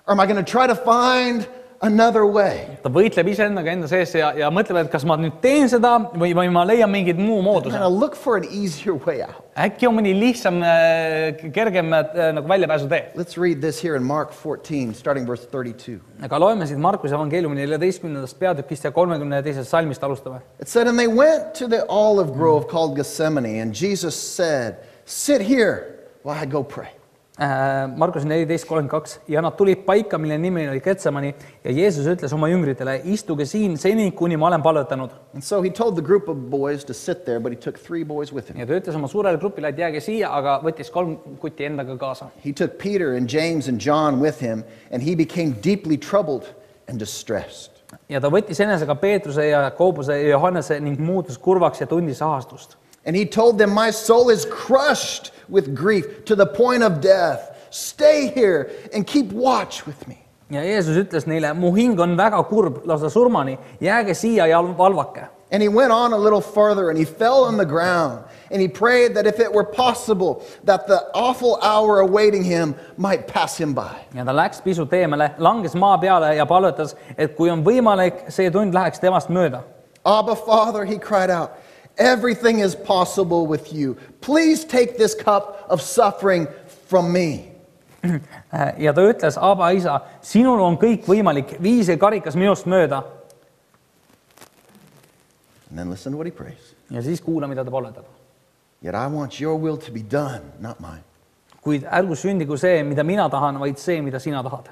Or am I going to try to find another way?
ta võitleb iseendaga enda sees ja, ja mõtleb, et kas ma nüüd teen seda või, või ma leian mingit muu mooduse
going to look for an easier way out.
äkki on mõni lihtsam äh,, kergem äh, nagu väljapääsutee.
Let's read this here in Mark 14, starting verse 32.
aga loeme siit Markuse evangeeliumi neljateistkümnendast peatükist ja kolmekümne teisest salmist alustame.
It said, And they went to the olive grove called Gethsemane, and Jesus said, Sit here while I go pray.
Markus neliteist kolmkümmend kaks ja nad tulid paika, mille nimi oli Ketsemani ja Jeesus ütles oma jüngritele, istuge siin seni, kuni ma olen palvetanud.
So he told the group of boys to sit there, but he took three boys with him.
ja ta ütles oma suurele grupile, et jääge siia, aga võttis kolm kutti endaga kaasa.
He took Peter and James and John with him, and he became deeply troubled and distressed.
ja ta võttis enesega Peetruse ja Koobuse ja Johannese ning muutus kurvaks ja tundis ahastust.
And he told them, My soul is crushed with grief to the point of death. Stay here and keep watch with me.
ja Jeesus ütles neile, mu hing on väga kurb, lausa surmani, jääge siia ja valvake.
And he went on a little further and he fell on the ground and he prayed that if it were possible, that the awful hour awaiting him might pass him by.
ja ta läks pisut eemale, langes maa peale ja palvetas, et kui on võimalik, see tund läheks temast mööda.
Abba, Father, he cried out, everything is possible with you. Please take this cup of suffering from me.
ja ta ütles, Aba isa, sinul on kõik võimalik, vii see karikas minust mööda
And then listen to what he prays.
ja siis kuula, mida ta palvetab.
Yet I want your will to be done, not mine.
kuid ärgu sündigu see, mida mina tahan, vaid see, mida sina tahad.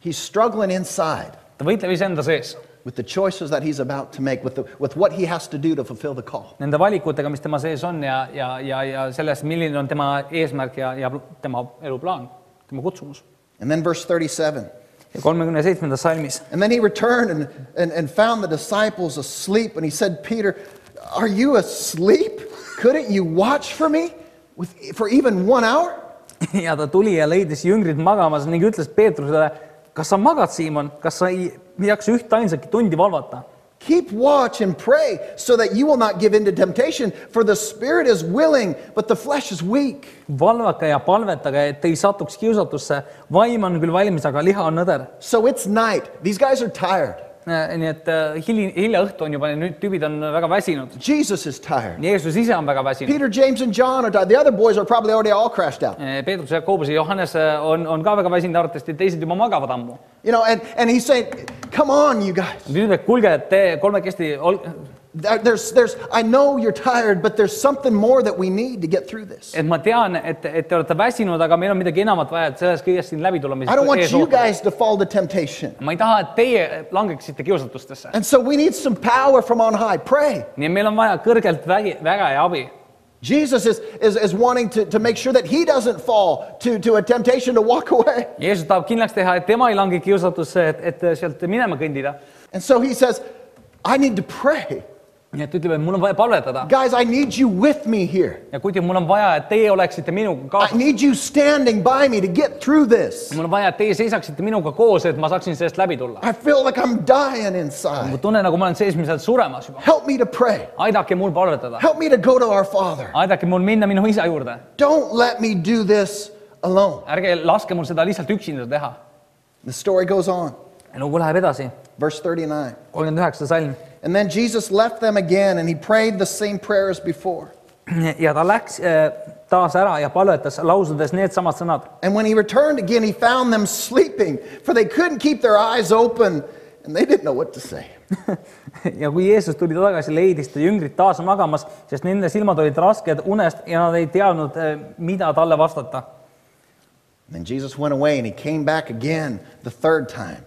He's struggling inside
ta võitleb iseenda sees
with the choices that he's about to make, with, the, with what he has to do to fulfill the call.
nende valikutega, mis tema sees on ja, ja, ja, ja milline on tema eesmärk ja, ja tema eluplaan, tema kutsumus.
And then verse 37.
ja kolmekümne seitsmendas salmis
And then he returned and, and, and found the disciples asleep. And he said, Peter, are you asleep? Couldn't you watch for me with, for even one hour?
ja ta tuli ja leidis jüngrid magamas ning ütles Peetrusele, kas sa magad, Siimon, kas sa ei jaksa ühtainsatki tundi valvata?
Keep watch and pray so that you will not give in to temptation, for the spirit is willing, but the flesh is weak.
valvake ja palvetage, et ei satuks kiusatusse, vaim on küll valmis, aga liha on nõder.
So it's night. These guys are tired.
Nii et äh, hili, hilja õhtu on juba, nüüd tüübid on väga väsinud.
Jesus is tired.
Jeesus ise on väga väsinud.
Peter, James, and John are tired. The other boys are probably already all crashed out.
Peetrus, Jakobus ja Johannes äh, on, on ka väga väsinud arvatavasti, teised juba magavad ammu.
You know, and, and he's saying, Come on, you guys.
nüüd, et kuulge, te kolmekesti,
There- There's, there's, I know you're tired, but there's something more that we need to get through this.
et ma tean, et, et te olete väsinud, aga meil on midagi enamat vaja, et sellest kõigest siin läbi tulla, mis
I don't want you. guys to fall to temptation.
ma ei taha, et teie langeksite kiusatustesse.
And so we need some power from on high. Pray.
nii et meil on vaja kõrgelt vägi, väga abi.
Jesus is, is, is wanting to, to make sure that he doesn't fall to, to a temptation to walk away.
Jeesus tahab kindlaks teha, et tema ei lange kiusatusse, et, et sealt minema kõndida.
And so he says, I need to pray.
Nii et ütleb, et mul on vaja palvetada
Guys, I need you with me here.
ja kutid, mul on vaja, et teie oleksite minuga
I
kaasas.
need you standing by me to get through this.
mul on vaja, et teie seisaksite minuga koos, et ma saaksin sellest läbi tulla.
I feel like I'm dying
ma
inside.
tunnen, nagu ma olen seesmiselt suremas juba.
Help me to pray.
aidake mul palvetada,
Help me to go to our Father.
aidake mul minna minu isa juurde.
Don't let me do this alone.
ärge laske mul seda lihtsalt üksinda teha.
The story goes on.
ja lugu läheb edasi,
Verse 39.
kolmkümmend üheksa salm.
And then Jesus left them again and he prayed the same prayer as before.
ja ta läks äh, taas ära ja palvetas, lausudes needsamad sõnad.
And when he returned again, he found them sleeping, for they couldn't keep their eyes open and they didn't know what to say.
ja kui Jeesus tuli tagasi, leidis ta jüngrid taas magamas, sest nende silmad olid rasked unest ja nad ei teadnud, mida talle vastata.
Then Jesus went away and he came back again the third time.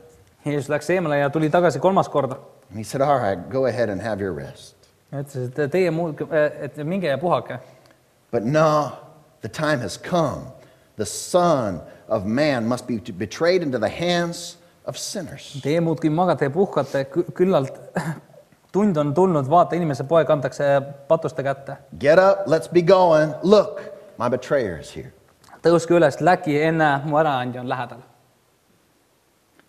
Jeesus läks eemale ja tuli tagasi kolmas korda.
And he said, All right, go ahead and have your rest.
ja ütles, et teie muu, et minge ja puhake.
But no, the time has come. The Son of Man must be betrayed into the hands of sinners.
Teie muudkui magate ja puhkate, küllalt tund on tulnud, vaata, inimese poeg antakse patuste kätte.
Get up, let's be going. Look, my betrayer is here.
tõuske üles, läki, enne mu äraandja on lähedal.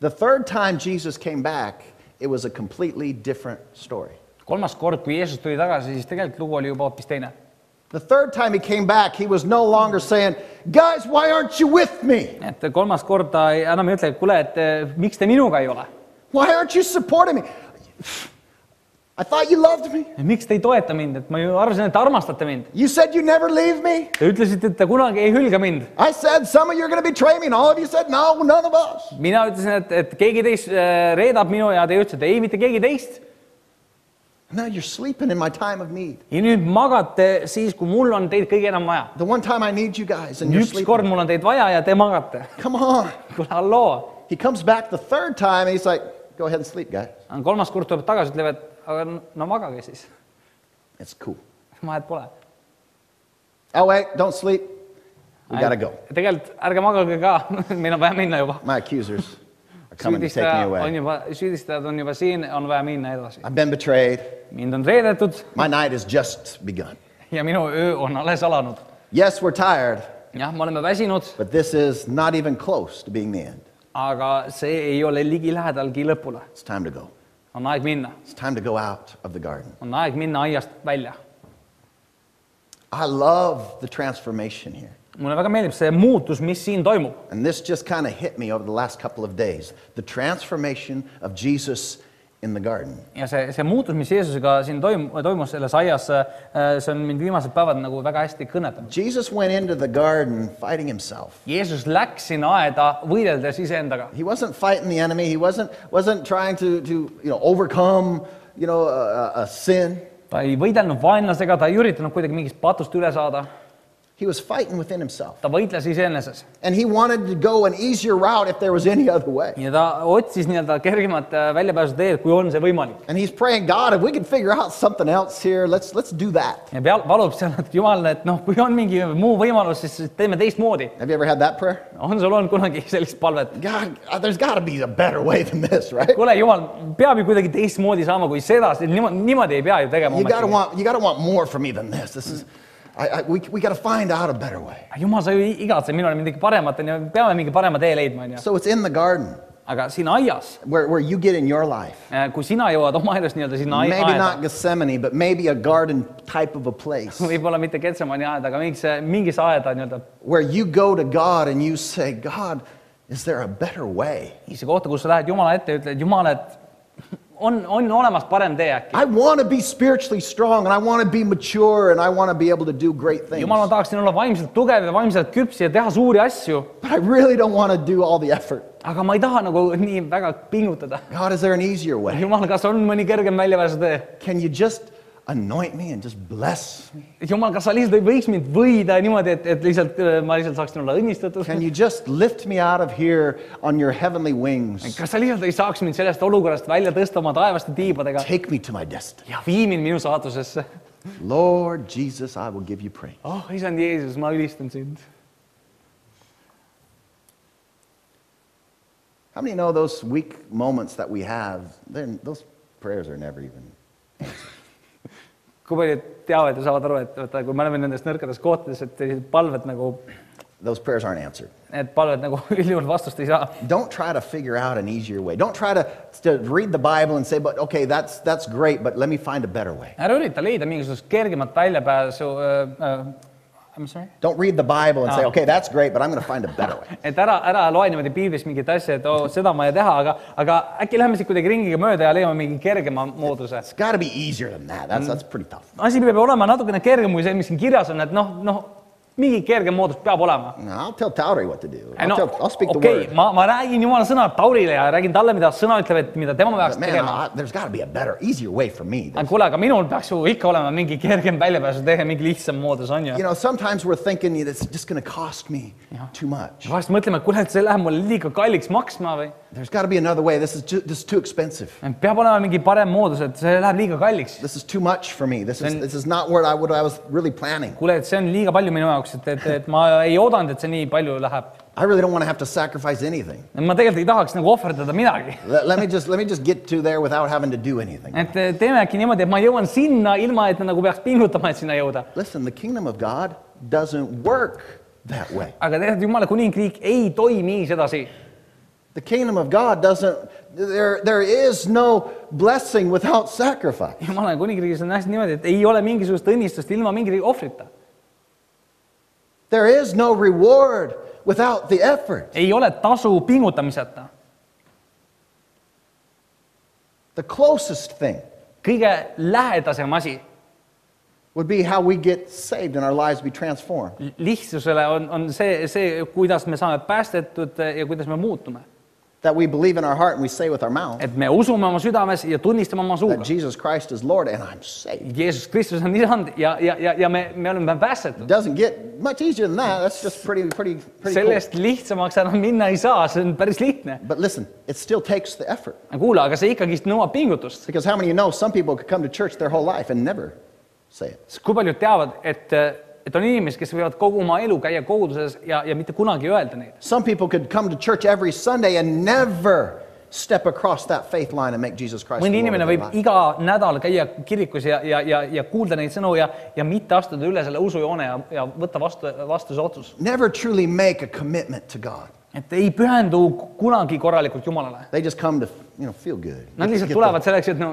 The third time Jesus came back, it was a completely different story.
kolmas kord, kui Jeesus tuli tagasi, siis tegelikult lugu oli juba hoopis teine.
The third time he came back, he was no longer saying, Guys, why aren't you with me?
et kolmas kord ta ei- enam ei ütle, et kuule, et eh, miks te minuga ei ole.
Why aren't you supporting me? I thought you loved me.
miks te ei toeta mind, et ma ju arvasin, et te armastate mind.
You said you never leave me.
Te ütlesite, et te kunagi ei hülga mind.
I said some of you are going to betray me, and all of you said, No, none of us.
mina ütlesin, et, et keegi teist eh, reedab minu ja te ütlesite ei, mitte keegi teist.
Now you're sleeping in my time of need.
ja nüüd magate siis, kui mul on teid kõige enam vaja.
The one time I need you guys, and you're sleeping.
mul on teid vaja ja te magate.
Come on.
kuule, halloo.
He comes back the third time, and he's like, Go ahead and sleep, guys.
kolmas kord tuleb tagasi, ütleb, et aga no magage siis.
It's cool.
vahet pole.
Oh, wait, don't sleep. We got to go.
tegelikult ärge magage ka, meil on vaja minna juba.
My accusers are coming to take me
süüdistaja on
away.
juba, süüdistajad on juba siin, on vaja minna edasi.
I've been betrayed.
mind on reedetud
My night has just begun.
ja minu öö on alles alanud.
Yes, we're tired,
jah, me oleme väsinud,
but this is not even close to being the end.
aga see ei ole ligilähedalgi lõpule.
It's time to go.
On aeg minna,
It's time to go out of the garden.
on aeg minna aiast välja.
I love the transformation here.
mulle väga meeldib see muutus, mis siin toimub
And this just kind of hit me over the last couple of days. The transformation of Jesus in the garden.
ja see, see muutus, mis Jeesusega siin toim-, toimus selles aias, see on mind viimased päevad nagu väga hästi kõnetanud.
Jesus went into the garden fighting himself.
Jeesus läks sinna aeda võideldes iseendaga.
He wasn't fighting the enemy. He wasn't, wasn't trying to, to you know, overcome you know, a, a- a sin.
ta ei võidelnud vaenlasega, ta ei üritanud kuidagi mingist patust üle saada,
He was fighting within himself.
ta võitles iseeneses
And he wanted to go an easier route if there was any other way.
ja ta otsis nii-öelda kergemat äh, väljapääsuteed, kui on see võimalik.
And he's praying, God, if we could figure out something else here, let's, let's do that.
ja peal, palub seal, et jumal, et noh, kui on mingi muu võimalus, siis teeme teistmoodi.
Have you ever had that prayer?
on sul olnud kunagi sellist palvet?
God, uh, there's got to be a better way than this, right?
kuule, jumal, peab ju kuidagi teistmoodi saama kui seda, niimoodi, niimoodi ei pea ju tegema
You got to
ometigi.
want, you got to want more from me than this. This is, I, I, we, we got to find out a better way.
jumal, sa ju igatsed minule midagi paremat, onju, peame mingi parema tee leidma, onju.
So it's in the garden
aga siin aias,
where, where you get in your life.
kui sina jõuad oma elus nii-öelda sinna ai-
Maybe
aeda
not, Gethsemane, but maybe a garden type of a place
võib-olla mitte Getsemani aed, aga mingis, mingis aeda nii-öelda,
where you go to God and you say, God, is there a better way?
see koht, kus sa lähed Jumala ette ja ütled, Jumal, et on, on olemas parem tee äkki.
I want to be spiritually strong and I want to be mature and I want to be able to do great things.
jumal, ma tahaksin olla vaimselt tugev ja vaimselt küps ja teha suuri asju,
But I really don't want to do all the effort.
aga ma ei taha nagu nii väga pingutada.
God, is there an easier way?
jumal, kas on mõni kergem väljapääsu tee?
Can you just anoint me and just bless me?
jumal, kas sa lihtsalt ei võiks mind võida niimoodi, et, et lihtsalt ma lihtsalt saaksin olla õnnistatud?
Can you just lift me out of here on your heavenly wings?
kas sa lihtsalt ei saaks mind sellest olukorrast välja tõsta oma taevaste tiibadega
Take me to my destiny.
ja vii mind minu saatusesse?
Lord Jesus, I will give you praise.
oh, isand Jeesus, ma ülistan sind.
How many know those weak moments that we have? Those prayers are never even.
Kui paljud teavad ja saavad aru, et vaata, kui me oleme nendes nõrkades kohtades, et sellised palved nagu,
Those prayers aren't answered.
need palved nagu üldjuhul vastust ei saa.
Don't try to figure out an easier way. Don't try to, to read the Bible and say, but okay, that's, that's great, but let me find a better way.
ära ürita leida mingisugust kergemat väljapääsu äh,. Äh, I m sorry.
Don't read the Bible and say,
Ah.
okay, that's great, but I'm going to find a better way.
et ära, ära loe niimoodi piiblis mingit asja, et oo, seda ma ei taha, aga, aga äkki läheme siit kuidagi ringiga mööda ja leiame mingi kergema mooduse.
It's got to be easier than that. That's, that's pretty tough.
asi peab olema natukene kergem kui see, mis siin kirjas on, et noh, noh, mingi kergem moodus peab olema.
Now, I'll tell Towry what to do. I'll,
no
tell, I'll speak the
okei
word.
ma, ma räägin jumala sõna Taurile ja räägin talle, mida sõna ütleb, et mida tema peaks
man,
tegema.
There's got to be a better, easier way for me.
aga kuule, aga minul peaks ju ikka olema mingi kergem väljapääsu tee, mingi lihtsam moodus on ju
You. know, sometimes we're thinking it's just going to cost me too much.
vahest mõtleme, et kuule, et see läheb mulle liiga kalliks maksma või.
There's got to be another way. This is, ju- this is too expensive.
peab olema mingi parem moodus, et see läheb liiga kalliks.
This is too much for me. This is,
Then-
this is not what I, what I was really planning.
kuule, et see on liiga palju minu jaoks, et, et, et ma ei oodanud, et see nii palju läheb.
I really don't want to have to sacrifice anything.
ma tegelikult ei tahaks nagu ohverdada midagi.
Let, let me just let me just get to there without having to do anything.
et eh, teeme äkki niimoodi, et ma jõuan sinna, ilma et nagu peaks pingutama, et sinna jõuda.
Listen, the kingdom of God doesn't work that way.
aga tegelikult Jumala kuningriik ei toimi sedasi.
The kingdom of God doesn't there there is no blessing without sacrifice.
Jumala kuningriigis on hästi niimoodi, et ei ole mingisugust õnnistust ilma mingi ohvrita.
There is no reward without the effort.
ei ole tasu pingutamiseta.
The closest thing
kõige lähedasem asi
would be how we get saved and our lives be transformed.
lihtsusele on, on see, see, kuidas me saame päästetud ja kuidas me muutume.
That we believe in our heart and we say with our mouth
et me usume oma südames ja tunnistame oma
that
suuga.
Jesus Christ is Lord and I'm saved.
Jeesus Kristus on isand ja, ja, ja, ja me, me oleme päästetud
It. doesn't get much easier than that. That's just pretty pretty pretty cool.
sellest lihtsamaks enam minna ei saa, see on päris lihtne.
But listen, it still takes the effort.
kuule, aga see ikkagist nõuab pingutust.
Because how many of you know some people could come to church their whole life and never say it?
kui paljud teavad, et, et on inimesi, kes võivad kogu oma elu käia koguduses ja, ja mitte kunagi öelda neid.
Some people could come to church every Sunday and never step across that faith line and make Jesus Christ.
mõni inimene võib iga nädal käia kirikus ja, ja, ja, ja kuulda neid sõnu ja, ja mitte astuda üle selle usujoone ja, ja võtta vastu, vastu see otsus.
Never truly make a commitment to God.
Et ei pühendu kunagi korralikult Jumalale.
They just come to you know feel good.
Nad lihtsalt tulevad selleks, et no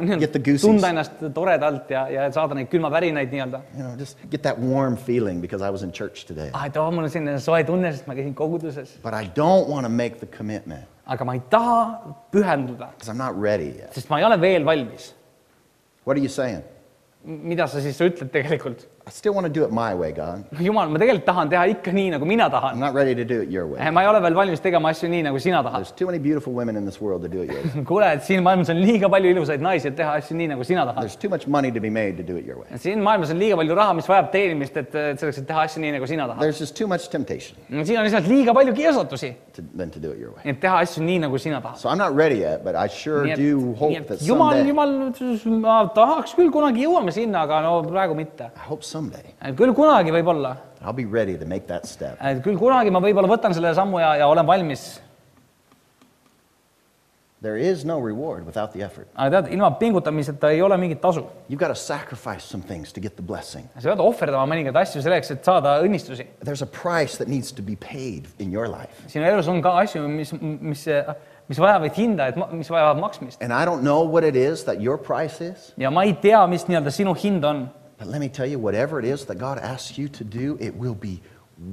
tunda ennast toredalt ja, ja saada neid külmavärinaid nii-öelda.
You know, just get that warm feeling because I was in church today.
ah, et oo, mul on selline soe tunne, sest ma käisin koguduses,
But I don't want to make the commitment
aga ma ei taha pühenduda,
because I'm not ready yet.
sest ma ei ole veel valmis.
What are you saying?
mida sa siis ütled tegelikult?
I still want to do it my way, God.
jumal, ma tegelikult tahan teha ikka nii, nagu mina
I'm
tahan.
not ready to do it your way.
ma ei ole veel valmis tegema asju nii, nagu sina tahad.
There's too many beautiful women in this world to do it your way.
kuule, et siin maailmas on liiga palju ilusaid naisi, et teha asju nii, nagu sina tahad.
There's too much money to be made to do it your way.
siin maailmas on liiga palju raha, mis vajab teenimist, et et selleks, et teha asju nii, nagu sina tahad.
There's just too much temptation
siin on lihtsalt liiga palju kiusatusi,
than to do it your way.
et teha asju nii, nagu sina tahad.
So I'm not ready yet, but I sure
et,
do hope
et
that
jumal,
someday,
jumal, ma tahaks küll kunagi jõuame sinna, aga no praegu mitte.
I hope someday
küll kunagi võib-olla,
I'll be ready to make that step.
et küll kunagi ma võib-olla võtan selle sammu ja, ja olen valmis.
There is no reward without the effort.
aga tead, ilma pingutamiseta ei ole mingit tasu.
You've got to sacrifice some things to get the blessing.
sa pead ohverdama mõningaid asju selleks, et saada õnnistusi.
There's a price that needs to be paid in your life.
sinu elus on ka asju, mis, mis, mis vajavad hinda, et mis vajavad maksmist
And I don't know what it is that your price is,
ja ma ei tea, mis nii-öelda sinu hind on,
but let me tell you, whatever it is that God asks you to do, it will be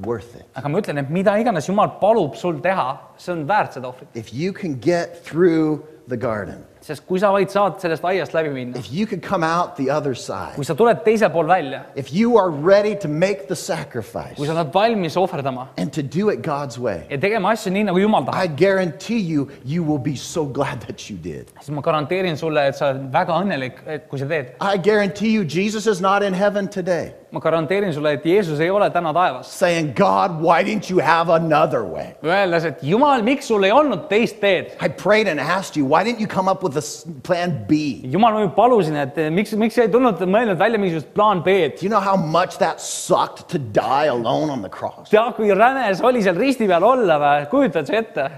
worth it.
aga ma ütlen, et mida iganes Jumal palub sul teha, see on väärt seda ohvrit.
If you can get through the garden,
sest kui sa vaid saad sellest aiast läbi minna,
if you could come out the other side,
kui sa tuled teisel pool välja,
if you are ready to make the sacrifice
kui sa oled valmis ohverdama
and to do it God's way,
ja tegema asju nii, nagu Jumal tahab,
I guarantee you, you will be so glad that you did.
siis ma garanteerin sulle, et sa oled väga õnnelik, et kui sa teed.
I guarantee you, Jesus is not in heaven today
ma garanteerin sulle, et Jeesus ei ole täna taevas,
saying, God, why didn't you have another way?
öeldes, et Jumal, miks sul ei olnud teist teed?
I prayed and asked you, why didn't you come up with a s- plan B?
Jumal, ma palusin, et eh, miks, miks ei tulnud, mõelnud välja mingisugust plaan B-d.
You know how much that sucked to die alone on the cross?
tead, kui räme see oli seal risti peal olla või, kujutad sa ette?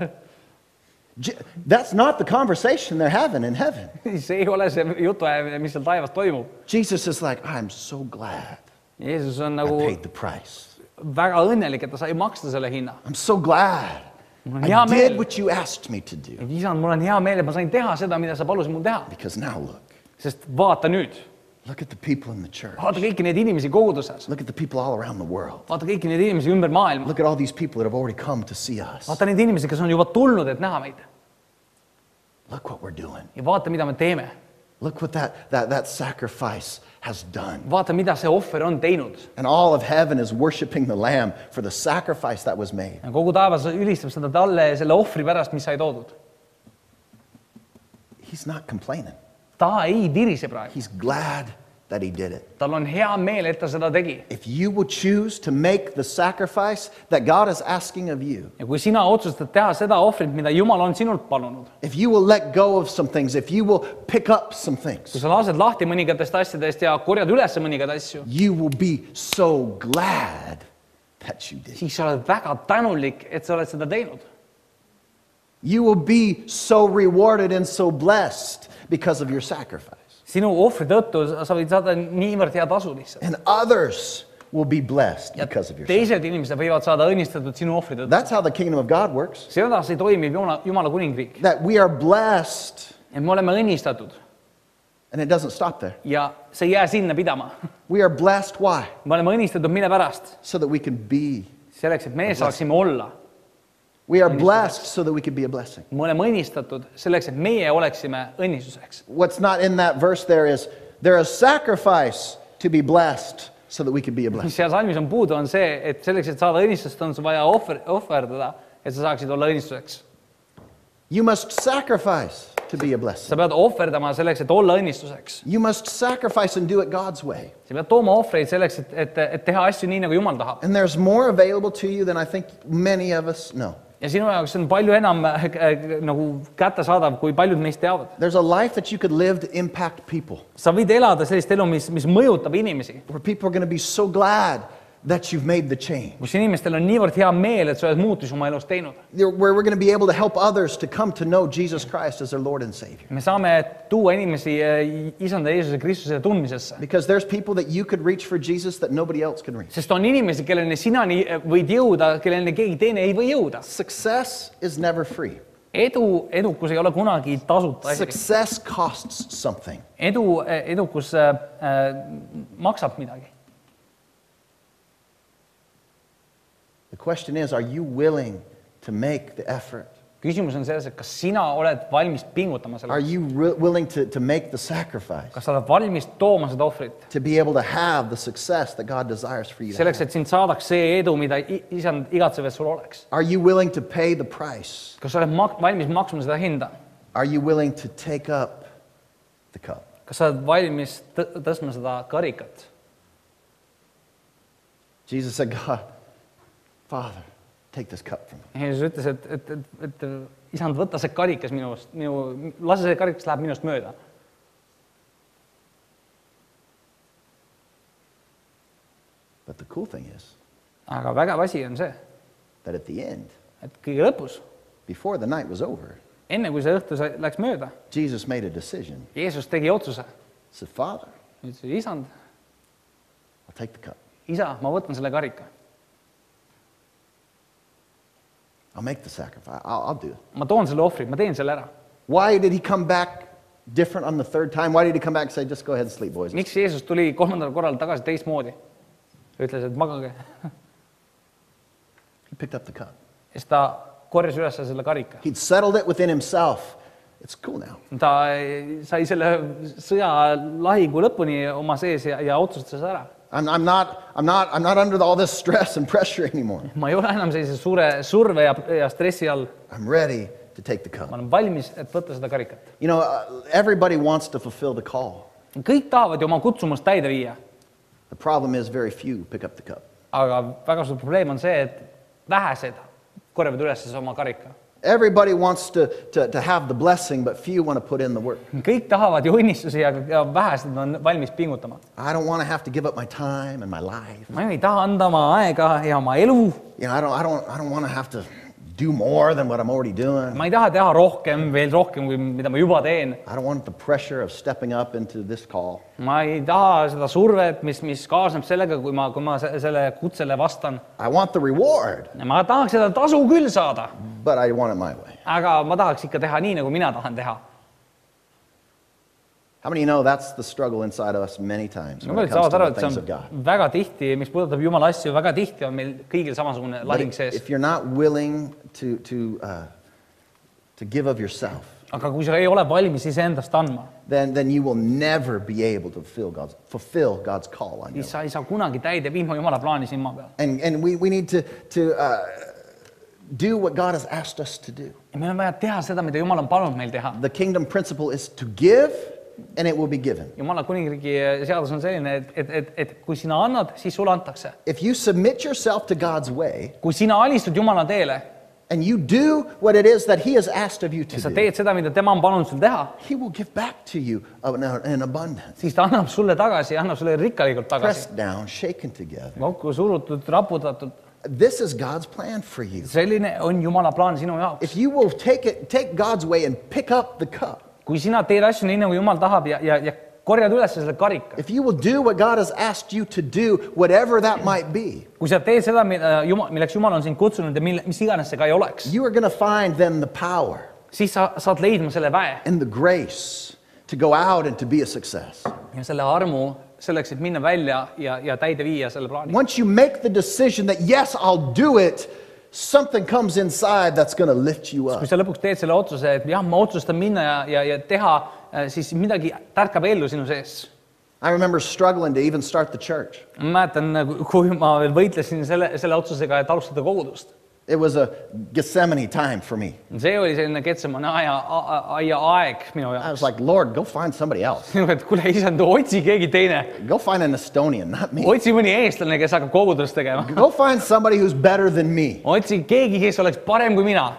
That's not the conversation they're having in heaven.
see ei ole see jutuajamine, mis seal taevas toimub.
Jesus is like, I'm so glad
Jeesus on
I
nagu
paid the price.
väga õnnelik, et ta sai maksta selle hinna.
I'm so glad I
hea
did
meel,
what you asked me to do.
isand, mul on hea meel, et ma sain teha seda, mida sa palusid mul teha,
Because now look,
sest vaata nüüd,
look at the people in the church.
vaata kõiki neid inimesi koguduses,
Look at the people all around the world.
vaata kõiki neid inimesi ümber maailma,
Look at all these people that have already come to see us.
vaata neid inimesi, kes on juba tulnud, et näha meid
Look what we're doing.
ja vaata, mida me teeme,
Look what that, that, that sacrifice has done.
vaata, mida see ohver on teinud
And all of heaven is worshiping the Lamb for the sacrifice that was made.
ja kogu taevas ülistab seda talle selle ohvri pärast, mis sai toodud.
He's not complaining.
ta ei virise praegu,
He's glad that he did it.
tal on hea meel, et ta seda tegi
If you will choose to make the sacrifice that God is asking of you,
ja kui sina otsustad teha seda ohvrit, mida Jumal on sinult palunud,
if you will let go of some things, if you will pick up some
kui
things,
sa lased lahti mõningatest asjadest ja korjad üles mõningaid asju,
you will be so glad that you did.
siis sa oled väga tänulik, et sa oled seda teinud.
You will be so rewarded and so blessed because of your sacrifice.
Sinu ohvri tõttu sa sa võid saada niivõrd hea tasu lihtsalt.
And others will be blessed
ja
because of your sacrifice.
teised inimesed võivad saada õnnistatud sinu ohvri tõttu.
That's how the kingdom of God works.
sedasi toimib Jumala, Jumala kuningriik
That we are blessed,
ja me oleme õnnistatud
and it doesn't stop there.
ja see ei jää sinna pidama.
We are blessed, why?
me oleme õnnistatud, mille pärast?
So that we can be.
selleks, et me saaksime olla.
We are blessed so that we could be a blessing.
me oleme õnnistatud selleks, et meie oleksime õnnistuseks.
What's not in that verse there is there is sacrifice to be blessed so that we could be a
mis
blessing.
seal salmis on puudu, on see, et selleks, et saada õnnistust, on vaja ohver, ohverdada, et sa saaksid olla õnnistuseks.
You must sacrifice to be a blessing.
sa pead ohverdama selleks, et olla õnnistuseks.
You must sacrifice and do it God's way.
sa pead tooma ohvreid selleks, et, et, et teha asju nii, nagu Jumal tahab.
And there's more available to you than I think many of us know.
Ja sinu jaoks on palju enam äh, äh, nagu kättesaadav, kui paljud meist teavad.
There's a life that you could live to impact people,
sa võid elada sellist elu, mis, mis mõjutab inimesi,
where people are going to be so glad that you've made the change.
kus inimestel on niivõrd hea meel, et sa oled muutusi oma elus teinud.
Where we're going to be able to help others to come to know Jesus Christ as their Lord and Savior.
me saame tuua inimesi äh, isanda Jeesuse Kristuse tundmisesse,
Because there's people that you could reach for Jesus that nobody else can reach.
sest on inimesi, kelleni sina nii võid jõuda, kelleni keegi teine ei või jõuda.
Success is never free.
edu, edukus ei ole kunagi tasuta asi.
Success costs something.
edu, edukus äh, äh, maksab midagi.
Question is, are you willing to make the effort?
küsimus on selles, et kas sina oled valmis pingutama
Are you re- willing to, to make the sacrifice
kas sa oled valmis tooma seda ohvrit
to be able to have the success that God desires for you to
selleks,
have?
et sind saadaks see edu, mida i- isand igatseb, et sul oleks.
Are you willing to pay the price?
kas sa oled mak-, valmis maksma seda hinda?
Are you willing to take up the cup?
kas sa oled valmis tõ- tõstma seda karikat?
Jesus said, God, Father, take this cup from me.
Jeesus ütles, et, et, et, et isand, võta see karikas minust, minu, lase see karikas läheb minust mööda.
But the cool thing is
aga vägev asi on see,
that at the end,
et kõige lõpus,
before the night was over,
enne kui see õhtu sai- läks mööda,
Jesus made a decision.
Jeesus tegi otsuse,
said, Father,
ütles, isand,
I'll take the cup.
isa, ma võtan selle karika,
I'll make the sacrifice. I'll, I'll do it.
ma toon selle ohvri, ma teen selle ära.
Why did he come back different on the third time? Why did he come back and say, just go ahead and sleep, boys?
miks Jeesus tuli kolmandal korral tagasi teistmoodi? ütles, et magage.
He picked up the cup.
ja siis ta korjas üles selle karika.
He'd settled it within himself. It's cool now.
ta sai selle sõjalahingu lõpuni oma sees ja, ja otsustas ära.
I'm, I'm not, I'm not, I'm not under all this stress and pressure anymore.
ma ei ole enam sellise suure surve ja, ja stressi all.
I'm ready to take the cup.
ma olen valmis, et võtta seda karikat.
You know, uh, everybody wants to fulfill the call.
kõik tahavad ju oma kutsumust täide viia,
The problem is very few pick up the cup.
aga väga suur probleem on see, et vähesed korjavad üles oma karika.
Everybody wants to, to, to have the blessing, but few want to put in the work.
kõik tahavad ju õnnistusi ja, ja vähesed on valmis pingutama.
I don't want to have to give up my time and my life.
ma ei taha anda oma aega ja oma elu,
You know, I don't, I don't, I don't want to have to do more than what I'm already doing.
ma ei taha teha rohkem, veel rohkem, kui mida ma juba teen.
I don't want the pressure of stepping up into this call.
ma ei taha seda survet, mis, mis kaasneb sellega, kui ma, kui ma se- selle kutsele vastan.
I want the reward,
ma tahaks seda tasu küll saada,
but I want it my way.
aga ma tahaks ikka teha nii, nagu mina tahan teha.
How many of you know that's the struggle inside of us many times
no
when
paljud
it comes
saavad
to
aru,
the
et see
things
on
of God?
väga tihti, mis puudutab Jumala asju, väga tihti on meil kõigil samasugune
But
lahing
if,
sees.
if you're not willing to, to, uh, to give of yourself,
aga kui sa ei ole valmis iseendast andma,
then, then you will never be able to fulfill God's, fulfill God's call on you.
siis sa ei saa kunagi täide viima Jumala plaani siin maa peal.
And, and we, we need to, to uh, do what God has asked us to do.
ja meil on vaja teha seda, mida Jumal on palunud meil teha.
The kingdom principle is to give, and it will be given.
Jumala kuningriigi seadus on selline, et, et, et, et kui sina annad, siis sulle antakse.
If you submit yourself to God's way
kui sina alistud Jumala teele
and you do what it is that He has asked of you to
sa
do,
teed seda, mida tema on palunud sul teha,
He will give back to you in, in abundance.
siis ta annab sulle tagasi annab sulle rikkalikult tagasi.
Pressed down, shaken together.
kokku surutud, raputatud.
This is God's plan for you.
selline on Jumala plaan sinu jaoks.
If you will take it, take God's way and pick up the cup,
kui sina teed asju nii, nagu Jumal tahab ja, ja, ja korjad üles selle karika,
if you will do what God has asked you to do, whatever that might be,
kui sa teed seda, mida Jumal, milleks Jumal on sind kutsunud ja mille, mis iganes see ka ei oleks,
you are going to find then the power
siis sa saad leidma selle väe
and the grace to go out and to be a success.
ja selle armu selleks, et minna välja ja, ja täide viia selle plaani.
Once you make the decision that, yes, I'll do it, something comes inside that's going to lift you up.
kui sa lõpuks teed selle otsuse, et jah, ma otsustan minna ja, ja, ja teha, siis midagi tärkab ellu sinu sees.
I remember struggling to even start the church.
ma mäletan, kui ma veel võitlesin selle, selle otsusega, et alustada kogudust.
It was a Gethsemane time for me.
see oli selline aia aeg minu
I was. like, Lord, go find somebody else.
et kuule, isand, otsi keegi teine,
Go find an Estonian, not me.
otsi mõni eestlane, kes hakkab kogudust tegema.
Go find somebody who's better than me
otsi keegi, kes oleks parem kui mina,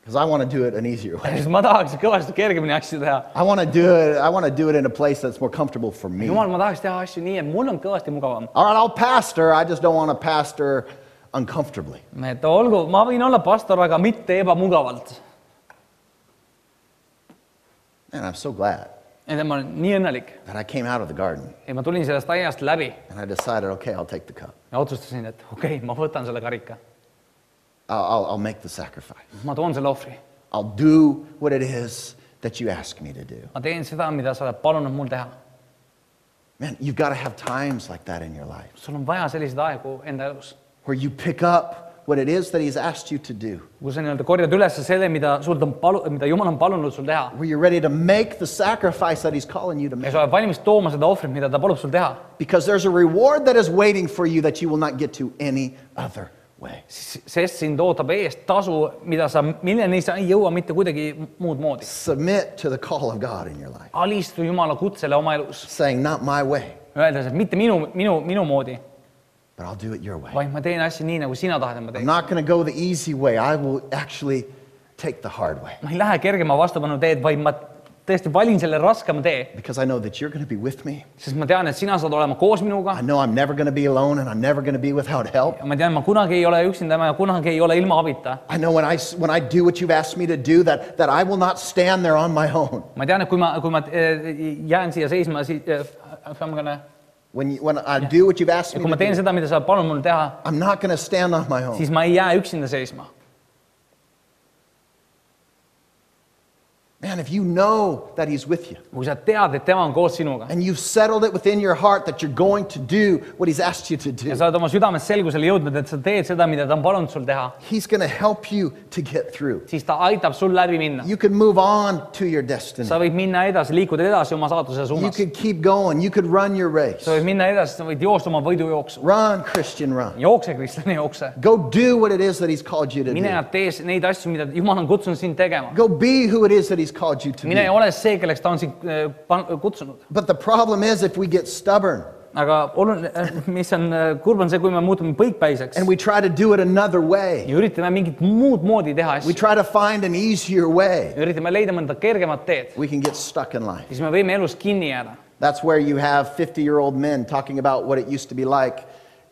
because I want to do it an easier way.
sest ma tahaks kõvasti kergemini asju teha.
I want to do it. I want to do it in a place that's more comfortable for me.
jumal, ma tahaks teha asju nii, et mul on kõvasti mugavam.
All right, I'll pastor. I just don't want to pastor uncomfortably.
et olgu, ma võin olla pastor, aga mitte ebamugavalt.
And I'm so glad
et ma olen nii õnnelik,
that I came out of the garden
et ma tulin sellest aiast läbi
and I decided, okay, I'll take the cup.
ja otsustasin, et okei okay,, ma võtan selle karika,
I'll, I'll, I'll make the sacrifice.
ma toon selle ohvri,
I'll do what it is that you ask me to do.
ma teen seda, mida sa oled palunud mul teha.
Man, you've got to have times like that in your life
sul on vaja selliseid aegu enda elus,
where you pick up what it is that He's asked you to do,
kus sa nii-öelda korjad üles selle, mida sul on palu-, mida Jumal on palunud sul teha.
Where you're ready to make the sacrifice that He's calling you to
ja
make.
sa oled valmis tooma seda ohvrit, mida ta palub sul teha,
Because there's a reward that is waiting for you that you will not get to any other way.
sest sind ootab ees tasu, mida sa, milleni sa ei jõua mitte kuidagi muud moodi.
Submit to the call of God in your life,
alistu Jumala kutsele oma elus,
saying, Not my way,
öeldes, et mitte minu, minu, minu moodi,
but I'll do it your way.
vaid ma teen asju nii, nagu sina tahad, et ma
I'm
teen.
not going to go the easy way. I will actually take the hard way
ma ei lähe kergema vastupanu teed, vaid ma tõesti valin selle raskema tee,
because I know that you're going to be with me.
sest ma tean, et sina saad olema koos minuga
I know I'm never going to be alone and I'm never going to be without help.
ja ma tean, ma kunagi ei ole üksinda, ma kunagi ei ole ilma abita.
I know when I, s- when I do what you've asked me to do, that, that I will not stand there on my own.
ma tean, et kui ma, kui ma eh, jään siia seisma, siis eh, if I'm gonna,
When, you, when I do what you've asked
ja
me
kui ma
to
teen
do,
seda, mida sa palun mul teha,
I'm not going to stand on my own.
siis ma ei jää üksinda seisma.
Man, if you know that He's with you
kui sa tead, et tema on koos sinuga
and you've settled it within your heart that you're going to do what He's asked you to
ja
do,
sa oled oma südames selgusele jõudnud, et sa teed seda, mida ta on palunud sul teha,
He's going to help you to get through.
siis ta aitab sul läbi minna.
You can move on to your destiny.
sa võid minna edasi, liikuda edasi oma saatuse
You. could keep going. You could run your race.
sa võid minna edasi, sa võid joosta oma võidujooksu.
Run, Christian, run.
jookse, kristlane, jookse.
Go do what it is that He's called you to
mine ja
do.
tee neid asju, mida Jumal on kutsunud sind tegema.
Go be who it is that He's called you to be.
ole see, kelleks ta on sind äh, äh kutsunud.
But the problem is if we get stubborn
aga oluline äh,, mis on äh, kurb, on see, kui me muutume põikpäiseks
and we try to do it another way,
ja üritame mingit muud moodi teha
we, try to find an easier way,
üritame leida mõnda kergemat teed,
we can get stuck in life.
siis me võime elus kinni jääda.
That's where you have 50 year old men talking about what it used to be like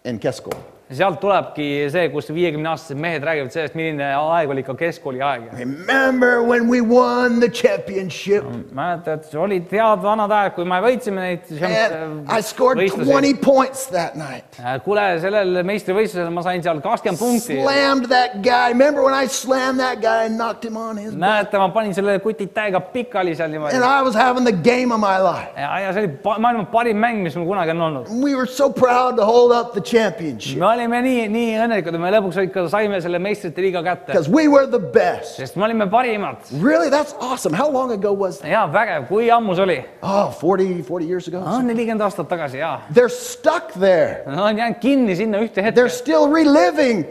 in Kesko.
Sealt tulebki see, kus viiekümne aastased mehed räägivad sellest, milline aeg oli ikka keskkooli aeg.
Remember when we won the championship
mäletad, olid head vanad ajad, kui me võitsime neid
and I scored 20 points that night.
kuule, sellel meistrivõistlusel ma sain seal kakskümmend punkti.
Slammed that guy. Remember when I slammed that guy and knocked him on his butt?
mäletan, ma panin selle kuti täiega pikali seal niimoodi
And I was having the game of my life.
ja, ja see oli maailma parim mäng, mis mul kunagi on olnud.
We were so proud to hold up the championship
olime nii, nii õnnelikud, et me lõpuks ikka saime selle meistrite liiga kätte,
because we were the best.
sest me olime parimad.
Really? That's awesome. How long ago was that?
ja vägev, kui ammu see oli?
Oh, 40, 40 years ago?
nelikümmend aastat tagasi ja,
They're stuck there.
nad on jäänud kinni sinna ühte hetke
They're. still reliving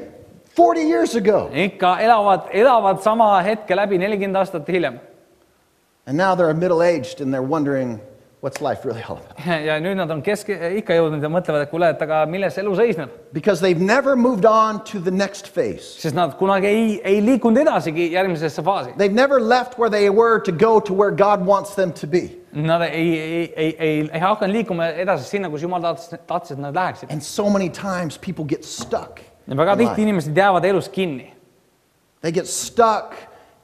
40 years ago.
ikka elavad, elavad sama hetke läbi nelikümmend aastat hiljem.
And now they're middle aged and they're wondering, what's life really all about?
ja nüüd nad on kesk, ikka jõudnud ja mõtlevad, et kuule, et aga milles elu seisneb,
Because they've never moved on to the next phase.
sest nad kunagi ei, ei liikunud edasigi järgmisesse faasi.
They've never left where they were to go to where God wants them to be.
Nad ei, ei, ei, ei, ei hakanud liikuma edasi sinna, kus Jumal tahtis, tahtis, et nad läheksid.
And so many times people get stuck.
ja väga
in
tihti
life.
inimesed jäävad elus kinni
They get stuck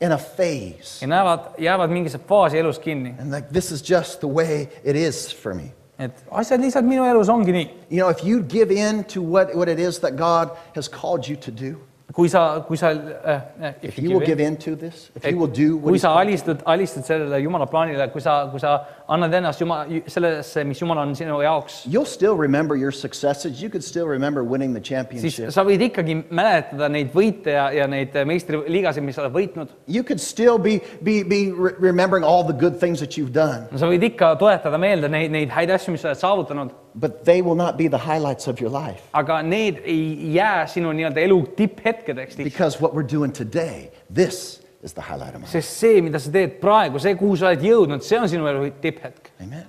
in a phase.
ja näevad, jäävad mingisse faasi elus kinni,
And like, this is just the way it is for me.
et asjad lihtsalt minu elus ongi nii.
You know, if you give in to what, what it is that God has called you to do,
kui sa, kui sa äh,,
if you will give in to this, if you will do what
kui sa alistud, alistad sellele Jumala plaanile, kui sa, kui sa annad ennast Jumala, sellesse, mis Jumal on sinu jaoks,
you'll still remember your successes. You could still remember winning the
siis
championship.
sa võid ikkagi mäletada neid võite ja, ja neid meistriliigasid, mis sa oled võitnud.
You could still be, be, be re- remembering all the good things that you've done,
sa võid ikka toetada meelde neid, neid häid asju, mis sa oled saavutanud,
but they will not be the highlights of your life.
aga need ei jää sinu nii-öelda elu tipphetkedeks lihtsalt.
Because what we're doing today, this is the highlight of my life.
sest see, mida sa teed praegu, see, kuhu sa oled jõudnud, see on sinu elu tipphetk.
Amen.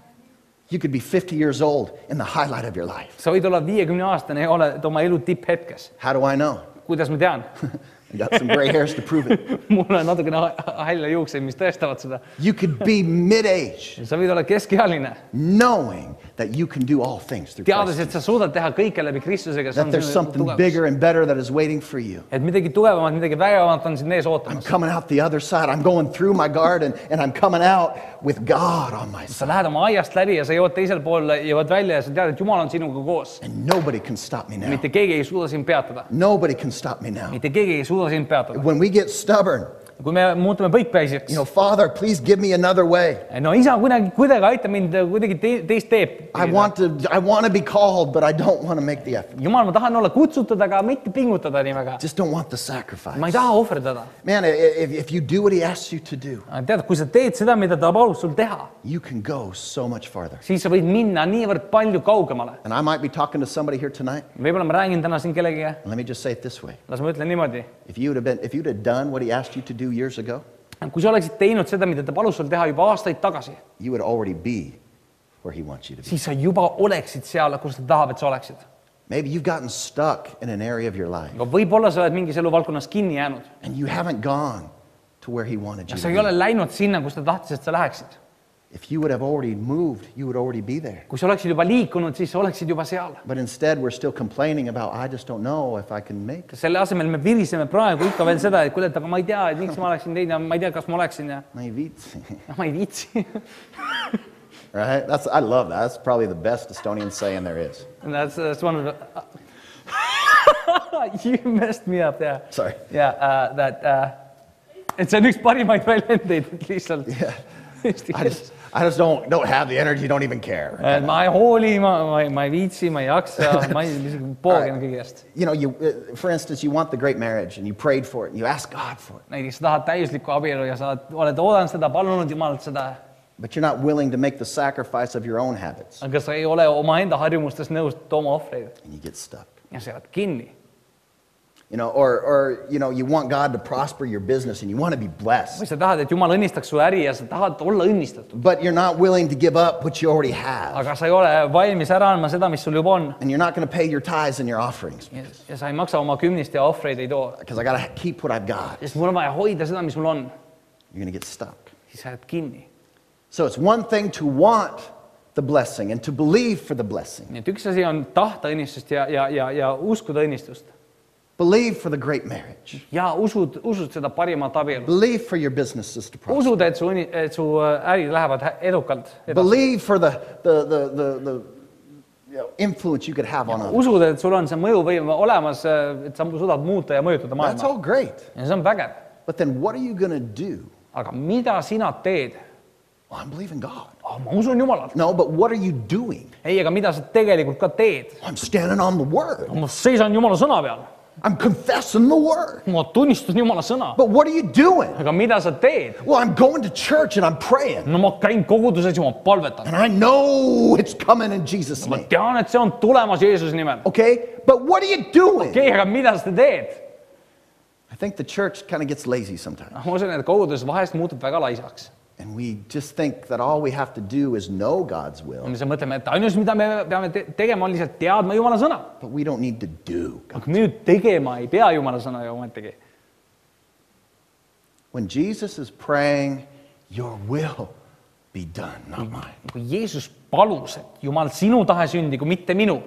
You could be 50 years old in the highlight of your life.
sa võid olla viiekümne aastane ja oled oma elu tipphetkes.
How do I know?
kuidas ma tean?
I got some gray hairs to prove it.
mul on natukene ha- halle juukseid, mis tõestavad seda.
You could be mid age
sa võid olla keskealine,
knowing that you can do all things through
teades,
Christ.
et sa suudad teha kõike läbi Kristusega, see
That
on
there's
sinu
something
tugevus.
bigger and better that is waiting for you.
et midagi tugevamat, midagi vägevamat on sind ees
I'm
ootamas.
coming out the other side. I'm going through my garden and I'm coming out with God on my
sa
side.
lähed oma aiast läbi ja sa jõuad teisel pool, jõuad välja ja sa tead, et Jumal on sinuga koos.
And nobody can stop me now.
mitte keegi ei suuda sind peatada,
Nobody can stop me now.
mitte keegi ei suuda
When we get stubborn,
kui me muutume põikpäiseks
you know, Father, please give me another way.
no isa kuidagi, kuidagi aita mind kuidagi te, teist teed.
I want to I want to be called, but I don't want to make the effort.
jumal, ma tahan olla kutsutud, aga mitte pingutada nii väga.
Just don't want the sacrifice.
ma ei taha ohverdada.
Man, i- if, if you do what he asks you to do,
tead, kui sa teed seda, mida ta palub sul teha,
you can go so much farther.
siis sa võid minna niivõrd palju kaugemale.
And I might be talking to somebody here tonight.
võib-olla ma räägin täna siin kellegagi,
Let me just say it this way.
las ma ütlen niimoodi.
If you would have been if you'd have done what he asked you to do years ago,
kui sa oleksid teinud seda, mida ta palus sul teha juba aastaid tagasi,
you would already be where he wants you to be.
siis sa juba oleksid seal, kus ta tahab, et sa oleksid.
Maybe you've gotten stuck in an area of your life
aga võib-olla sa oled mingis eluvaldkonnas kinni jäänud
and you haven't gone to where he wanted
ja
you
sa
to
ei ole
be.
läinud sinna, kus ta tahtis, et sa läheksid.
If you would have already moved, you would already be there.
kui sa oleksid juba liikunud, siis sa oleksid juba seal.
But instead, we're still complaining about, I just don't know if I can make it.
selle asemel me viriseme praegu ikka veel seda, et kuule, et aga ma ei tea, et miks ma oleksin teinud ja ma ei tea, kas ma oleksin ja
My viits.
ja ma ei viitsi.
right? That's, I love that. That's probably the best Estonian saying there is.
That's, that's one of the you messed me up there.
Sorry.
Yeah, uh, that uh, et see on üks parimaid väljendeid et lihtsalt eesti
I
keeles.
Just, I just don't, don't have the energy, don't even care.
et ma ei hooli, ma, ma, ma ei viitsi, ma ei jaksa, ma ei, isegi poogin kõigest.
You know, you, uh, for instance, you want the great marriage and you prayed for it and you asked God for it,
näiteks sa tahad täiuslikku abielu ja sa oled oodanud seda, palunud Jumalalt seda,
but you're not willing to make the sacrifice of your own habits
aga sa ei ole omaenda harjumustes nõus tooma ohvreid
and you get stuck.
ja sa jääd kinni.
You know, or, or, you know, you want God to prosper your business and you want to be blessed,
või sa tahad, et Jumal õnnistaks su äri ja sa tahad olla õnnistatud,
but you're not willing to give up what you already have.
aga sa ei ole valmis ära andma seda, mis sul juba on.
And you're not going to pay your tithes and your offerings
ja ja sa ei maksa oma kümnist ja ohvreid ei too,
because I got to keep what I've got.
sest mul on vaja hoida seda, mis mul on,
You're going to get stuck.
siis sa jääd kinni.
So it's one thing to want the blessing and to believe for the blessing,
nii et üks asi on tahta õnnistust ja, ja, ja, ja uskuda õnnistust
believe for the great marriage,
ja usud, usud seda parimat abielu.
believe for your businesses to prosper,
usud, et su, et su äh, ärid lähevad edukalt edasi.
believe for the, the, the, the, the you know, influence you could have on others.
usud, et sul on see mõjuvõim olemas, et sa suudad muuta ja mõjutada
That's
maailma
all great.
ja see on vägev.
But then what are you going to do?
aga mida sina teed
I'm believing God.
oh,? ma usun Jumalat.
No, but what are you doing?
ei, aga mida sa tegelikult ka teed?
I'm standing on the word.
ma seisan Jumala sõna peal,
I'm confessing the word.
ma tunnistan Jumala sõna,
But what are you doing?
aga mida sa teed?
Well, I'm going to church and I'm praying.
no ma käin koguduses ja ma palvetan.
And I know it's coming in Jesus'
ma
name.
tean, et see on tulemas Jeesuse nimel.
Okay? But what are you doing?
okei okay,, aga mida sa teed?
I think the church kind of gets lazy sometimes.
ma usun, et kogudus vahest muutub väga laisaks.
And we just think that all we have to do is know God's will,
me lihtsalt mõtleme, et ainus, mida me peame te tegema, on lihtsalt teadma Jumala sõna.
but we don't need to do. God.
aga me ju tegema ei pea Jumala sõna ju ometigi.
When Jesus is praying, your will be done, not mine.
kui Jeesus palus, et Jumal, sinu tahe sündigu, mitte minu,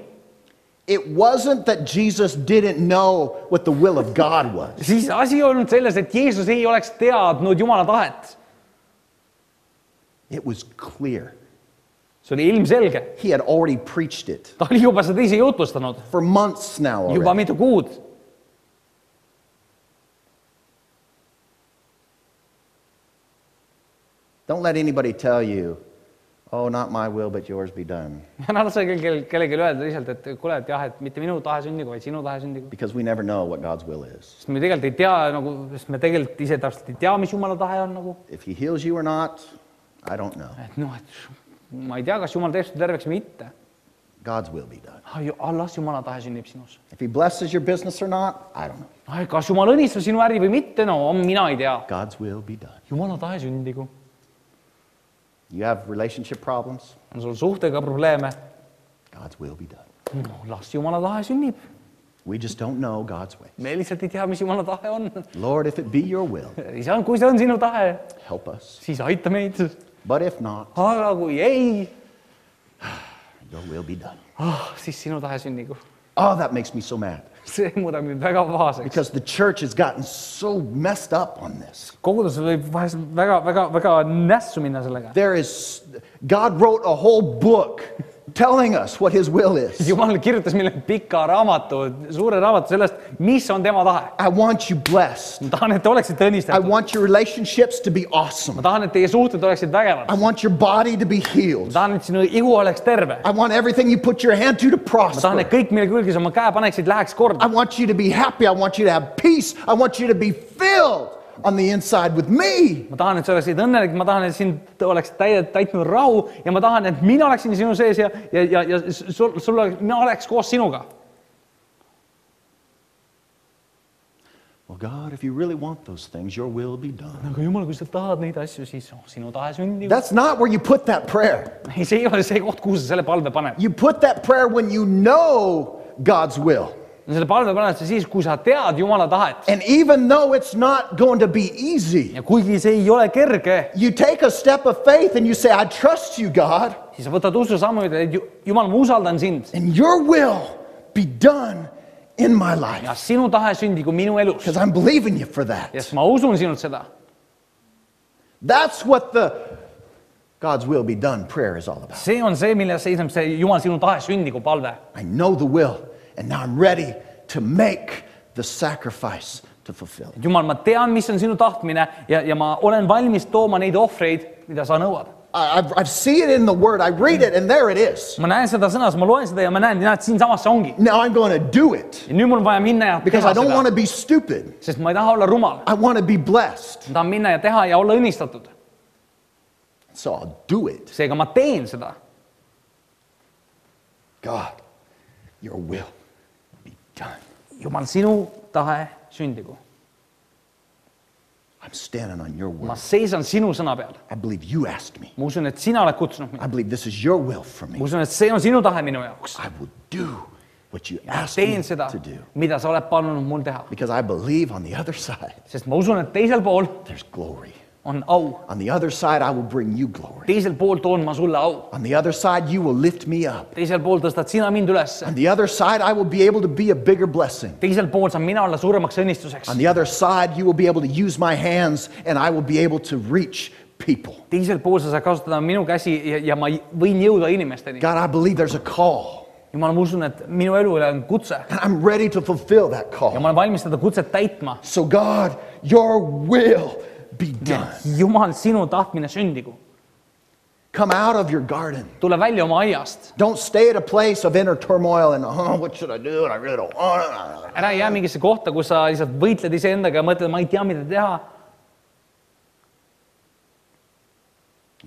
It wasn't that Jesus didn't know what the will of God was.
siis asi ei olnud selles, et Jeesus ei oleks teadnud Jumala tahet.
It was clear.
see oli ilmselge,
He had already preached it
ta oli juba seda ise jutustanud
for months now
juba
already.
mitu kuud.
Don't let anybody tell you, oh, not my will, but yours be done.
ära lase kellelgi, kellelegi öelda lihtsalt, et kuule, et jah, et mitte minu tahe sündigu, vaid sinu tahe sündigu.
Because we never know what God's will is.
sest me tegelikult ei tea nagu, sest me tegelikult ise täpselt ei tea, mis Jumala tahe on nagu,
If He heals you or not, I don't know.
et noh, et ma ei tea, kas Jumal teeb seda terveks või mitte.
God's will be done.
las Jumala tahe sünnib sinus.
If He blesses your business or not, I don't know.
kas Jumal õnnistab sinu äri või mitte, no mina ei tea.
God's will be done.
Jumala tahe sündigu.
You have relationship problems,
on sul suhtega probleeme,
God's will be done.
no las Jumala tahe sünnib.
We just don't know God's way.
me lihtsalt ei tea, mis Jumala tahe on.
Lord, if it be your will,
isa, kui see on sinu tahe,
help us.
siis aita meid.
But if not,
aga kui ei
your will be done.
oh,, siis sinu tahe sünnigu.
Oh, that makes me so mad
see muudab mind väga pahaseks.
because the church has gotten so messed up on this.
kogudus võib vahest väga, väga, väga nässu minna sellega.
There is, God wrote a whole book telling us what His will is.
jumal kirjutas meile pika raamatu, suure raamatu sellest, mis on tema tahe.
I want you blessed.
ma tahan, et te oleksite
I
õnnistatud.
want your relationships to be awesome.
ma tahan, et teie suhted oleksid vägevad
I. want your body to be
ma
healed.
tahan, et sinu ihu oleks terve.
I want everything you put your hand to to
ma tahan, et
prosper.
kõik, mille külge sa oma käe paneksid, läheks
I
korda.
want you to be happy. I want you to have peace. I want you to be filled on the inside with me.
ma tahan, et sa oleksid õnnelik, ma tahan, et sind oleks täie, täitnud rahu ja ma tahan, et mina oleksin sinu sees ja, ja, ja, ja sul, sul oleks, mina oleks koos sinuga.
Well, God, if you really want those things, your will be done.
aga jumal, kui sa tahad neid asju, siis oh, sinu tahe sünnib.
That's not where you put that prayer.
ei, see ei ole see koht, kuhu sa selle palve paned.
You put that prayer when you know God's will.
Selle palve paned sa siis, kui sa tead Jumala tahet
And even though it's not going to be easy,
ja kuigi see ei ole kerge,
you take a step of faith and you say, I trust you, God,
siis sa võtad ususammu ja ütled, et Jumal, ma usaldan sind
and your will be done in my life.
ja sinu tahe sündigu minu elus.
Because I'm believing you for that.
ja siis ma usun sinult seda.
That's what the God's will be done prayer is all about.
see on see, milles seisneb see Jumal, sinu tahe sündigu palve.
I know the will, and now I'm ready to make the sacrifice to fulfill it.
jumal, ma tean, mis on sinu tahtmine ja, ja ma olen valmis tooma neid ohvreid, mida sa nõuad.
I, I've, I've seen it in the word. I read it, and there it is.
ma näen seda sõnas, ma loen seda ja ma näen, näed, siinsamas see ongi.
Now I'm going to do it
ja nüüd mul on vaja minna ja
because
teha
I don't want
seda,
to be stupid.
sest ma ei taha olla rumal.
I want to be blessed.
ma tahan minna ja teha ja olla õnnistatud.
So I'll do it.
seega ma teen seda.
God, your will.
jumal, sinu tahe sündigu.
I'm standing on your
ma
word.
seisan sinu sõna peal.
I believe you asked me.
ma usun, et sina oled kutsunud
I
mind.
believe this is your will for me.
ma usun, et see on sinu tahe minu jaoks.
I will do what you asked me
teen seda
to do
mida sa oled palunud mul teha,
because I believe on the other side
sest ma usun, et teisel pool
there's glory.
On
On the other side, I will bring you glory.
teisel toon ma sulle au,
On the other side, you will lift me up.
teisel pool tõstad sina mind
On the other side, I will be able to be a bigger blessing.
teisel pool saan mina olla suuremaks õnnistuseks
On the other side, you will be able to use my hands and I will be able to reach people.
teisel pool sa saad kasutada minu käsi ja, ja ma võin jõuda inimesteni.
God, I believe there's a call
jumal, ma usun, et minu elule on kutse
and I'm ready to fulfill that
ja
call.
ma olen valmis seda kutset täitma.
So, God, your will be done.
jumal, sinu tahtmine sündigu,
Come out of your garden.
tule välja oma aiast,
Don't stay at a place of inner turmoil and, oh, what should I do? And I really don't to.
ära jää mingisse kohta, kus sa lihtsalt võitled iseendaga ja mõtled, ma ei tea, mida teha.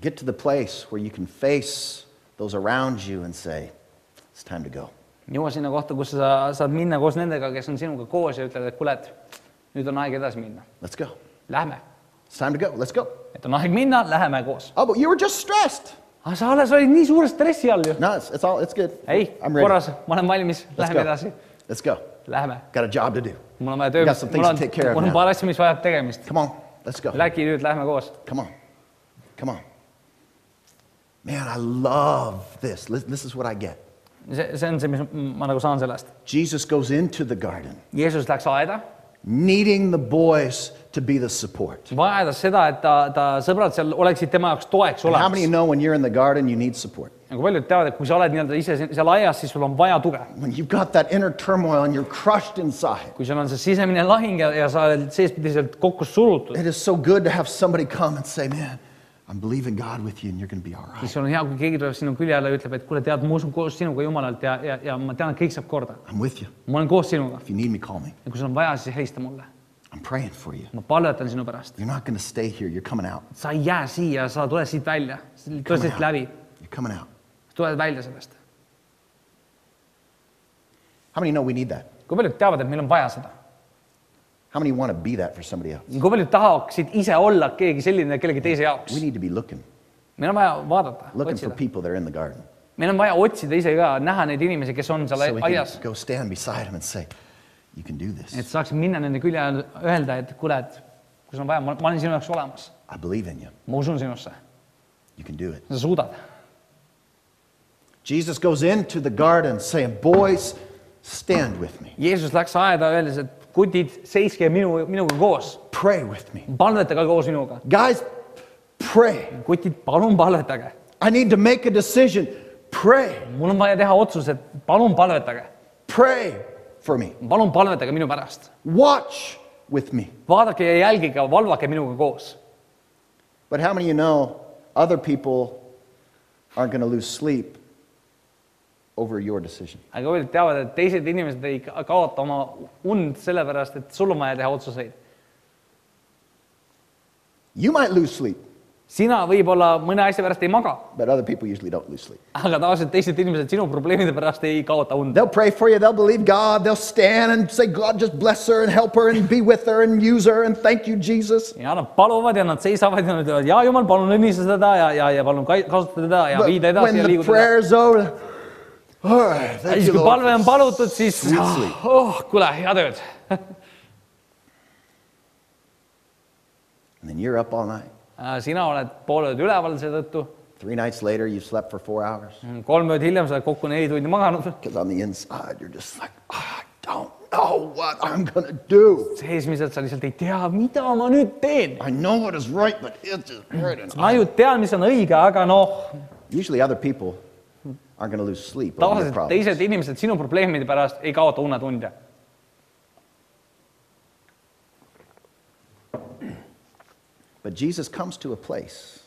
Get to the place where you can face those around you and say, it's time to go.
jõua sinna kohta, kus sa saad minna koos nendega, kes on sinuga koos ja ütled, et kuule, et nüüd on aeg edasi minna,
Let's go.
lähme,
It's time to go. Let's go.
et aeg minna, läheme koos.
Oh, but you were just stressed.
aga sa alles olid nii suure stressi all ju.
No, it's, it's all, it's good.
ei,
I'm ready.
korras, ma olen valmis,
Let's
läheme
go.
edasi,
Let's go.
lähme.
Got a job to do.
mul on vaja töö
Got some, things
mul on
to take care, of
mul on
now.
paar asja, mis vajab tegemist.
Come on. Let's go.
Läki nüüd lähme koos.
Come on. Come on. Man, I love this. Listen, This is what I get.
see, see on see, mis ma nagu saan sellest.
Jesus goes into the garden,
Jeesus läks aeda,
needing the boys to be the support.
vajadas seda, et ta, ta sõbrad seal oleksid tema jaoks toeks
And how many
olemas.
know when you're in the garden, you need support?
nagu paljud teavad, et kui sa oled nii-öelda ise seal aias, siis sul on vaja tuge.
When you've got that inner turmoil and you're crushed inside,
kui sul on see sisemine lahing ja, ja sa oled seespidiselt kokku surutud,
it is so good to have somebody come and say, Man, I'm believing God with you and you're going to be all right.
siis sul on hea, kui keegi tuleb sinu külje alla ja ütleb, et kuule, tead, ma usun koos sinuga Jumalalt ja, ja, ja ma tean, et kõik saab korda.
I'm with you.
ma olen koos sinuga
If you need me, call me.
ja kui sul on vaja, siis helista mulle.
I'm praying for you.
ma palvetan sinu pärast.
You're not going to stay here. You're coming out.
sa ei jää siia, sa tuled siit välja, tuled siit läbi,
You're coming out.
tuled välja sellest.
How many know we need that?
kui paljud teavad, et meil on vaja seda?
How many want to be that for somebody else?
kui paljud tahaksid ise olla keegi selline kellegi teise jaoks
We? need to be looking,
meil on vaja vaadata,
looking for
otsida.
people that are in the garden.
meil on vaja otsida ise ka, näha neid inimesi, kes on seal
So we
aias
can, go stand beside them and say, You can do
et
this.
saaksid minna nende külje all, öelda, et kuule, et kui sul on vaja, ma olen sinu jaoks olemas,
I believe in you.
ma usun sinusse,
You can do it.
sa suudad.
Jesus goes into the garden saying, Boys, stand with me.
Jeesus läks aeda, öeldes, et kutid, seiske minu, minuga koos,
Pray with me.
palvetage koos minuga.
Guys, pray.
kutid, palun palvetage,
I need to make a decision. Pray.
mul on vaja teha otsus, et palun palvetage,
Pray for me.
palun palvetage minu pärast,
Watch with me.
vaadake ja jälgige, valvake minuga koos.
But how many you know other people aren't going to lose sleep over your decision?
aga paljud teavad, et teised inimesed ei ka- kaota oma und sellepärast, et sul on vaja teha otsuseid.
You might lose sleep,
sina võib-olla mõne asja pärast ei maga,
but other people usually don't lose sleep.
aga tavaliselt teised inimesed sinu probleemide pärast ei kaota und.
They'll pray for you, they'll believe God, they'll stand and say, God, just bless her and help her and be with her and use her and thank you, Jesus.
ja nad paluvad ja nad seisavad ja nad ütlevad, ja jumal, palun õnnista teda ja, ja, ja palun kai- kasuta teda ja
But
vii ta edasi
when
ja
the
liiguta teda.
prayer's over, all right,
ja
thank
siis,
you,
kui
Lord.
palve on palutud, siis
Sweet sleep.
oh, kuule, head ööd.
And then you're up all night.
Sina oled pool ööd üleval seetõttu,
Three nights later, you've slept for four hours.
kolm ööd hiljem sa oled kokku neli tundi maganud.
Because on the inside, you're just like, I don't know what I'm going to do.
seesmiselt sa lihtsalt ei tea, mida ma nüüd teen.
I know what is right, but it's just hurting.
ma ju tean, mis on õige, aga noh,
Usually, other people aren't going to lose sleep
tavaliselt teised inimesed sinu probleemide pärast ei kaota unnetunde.
But Jesus comes to a place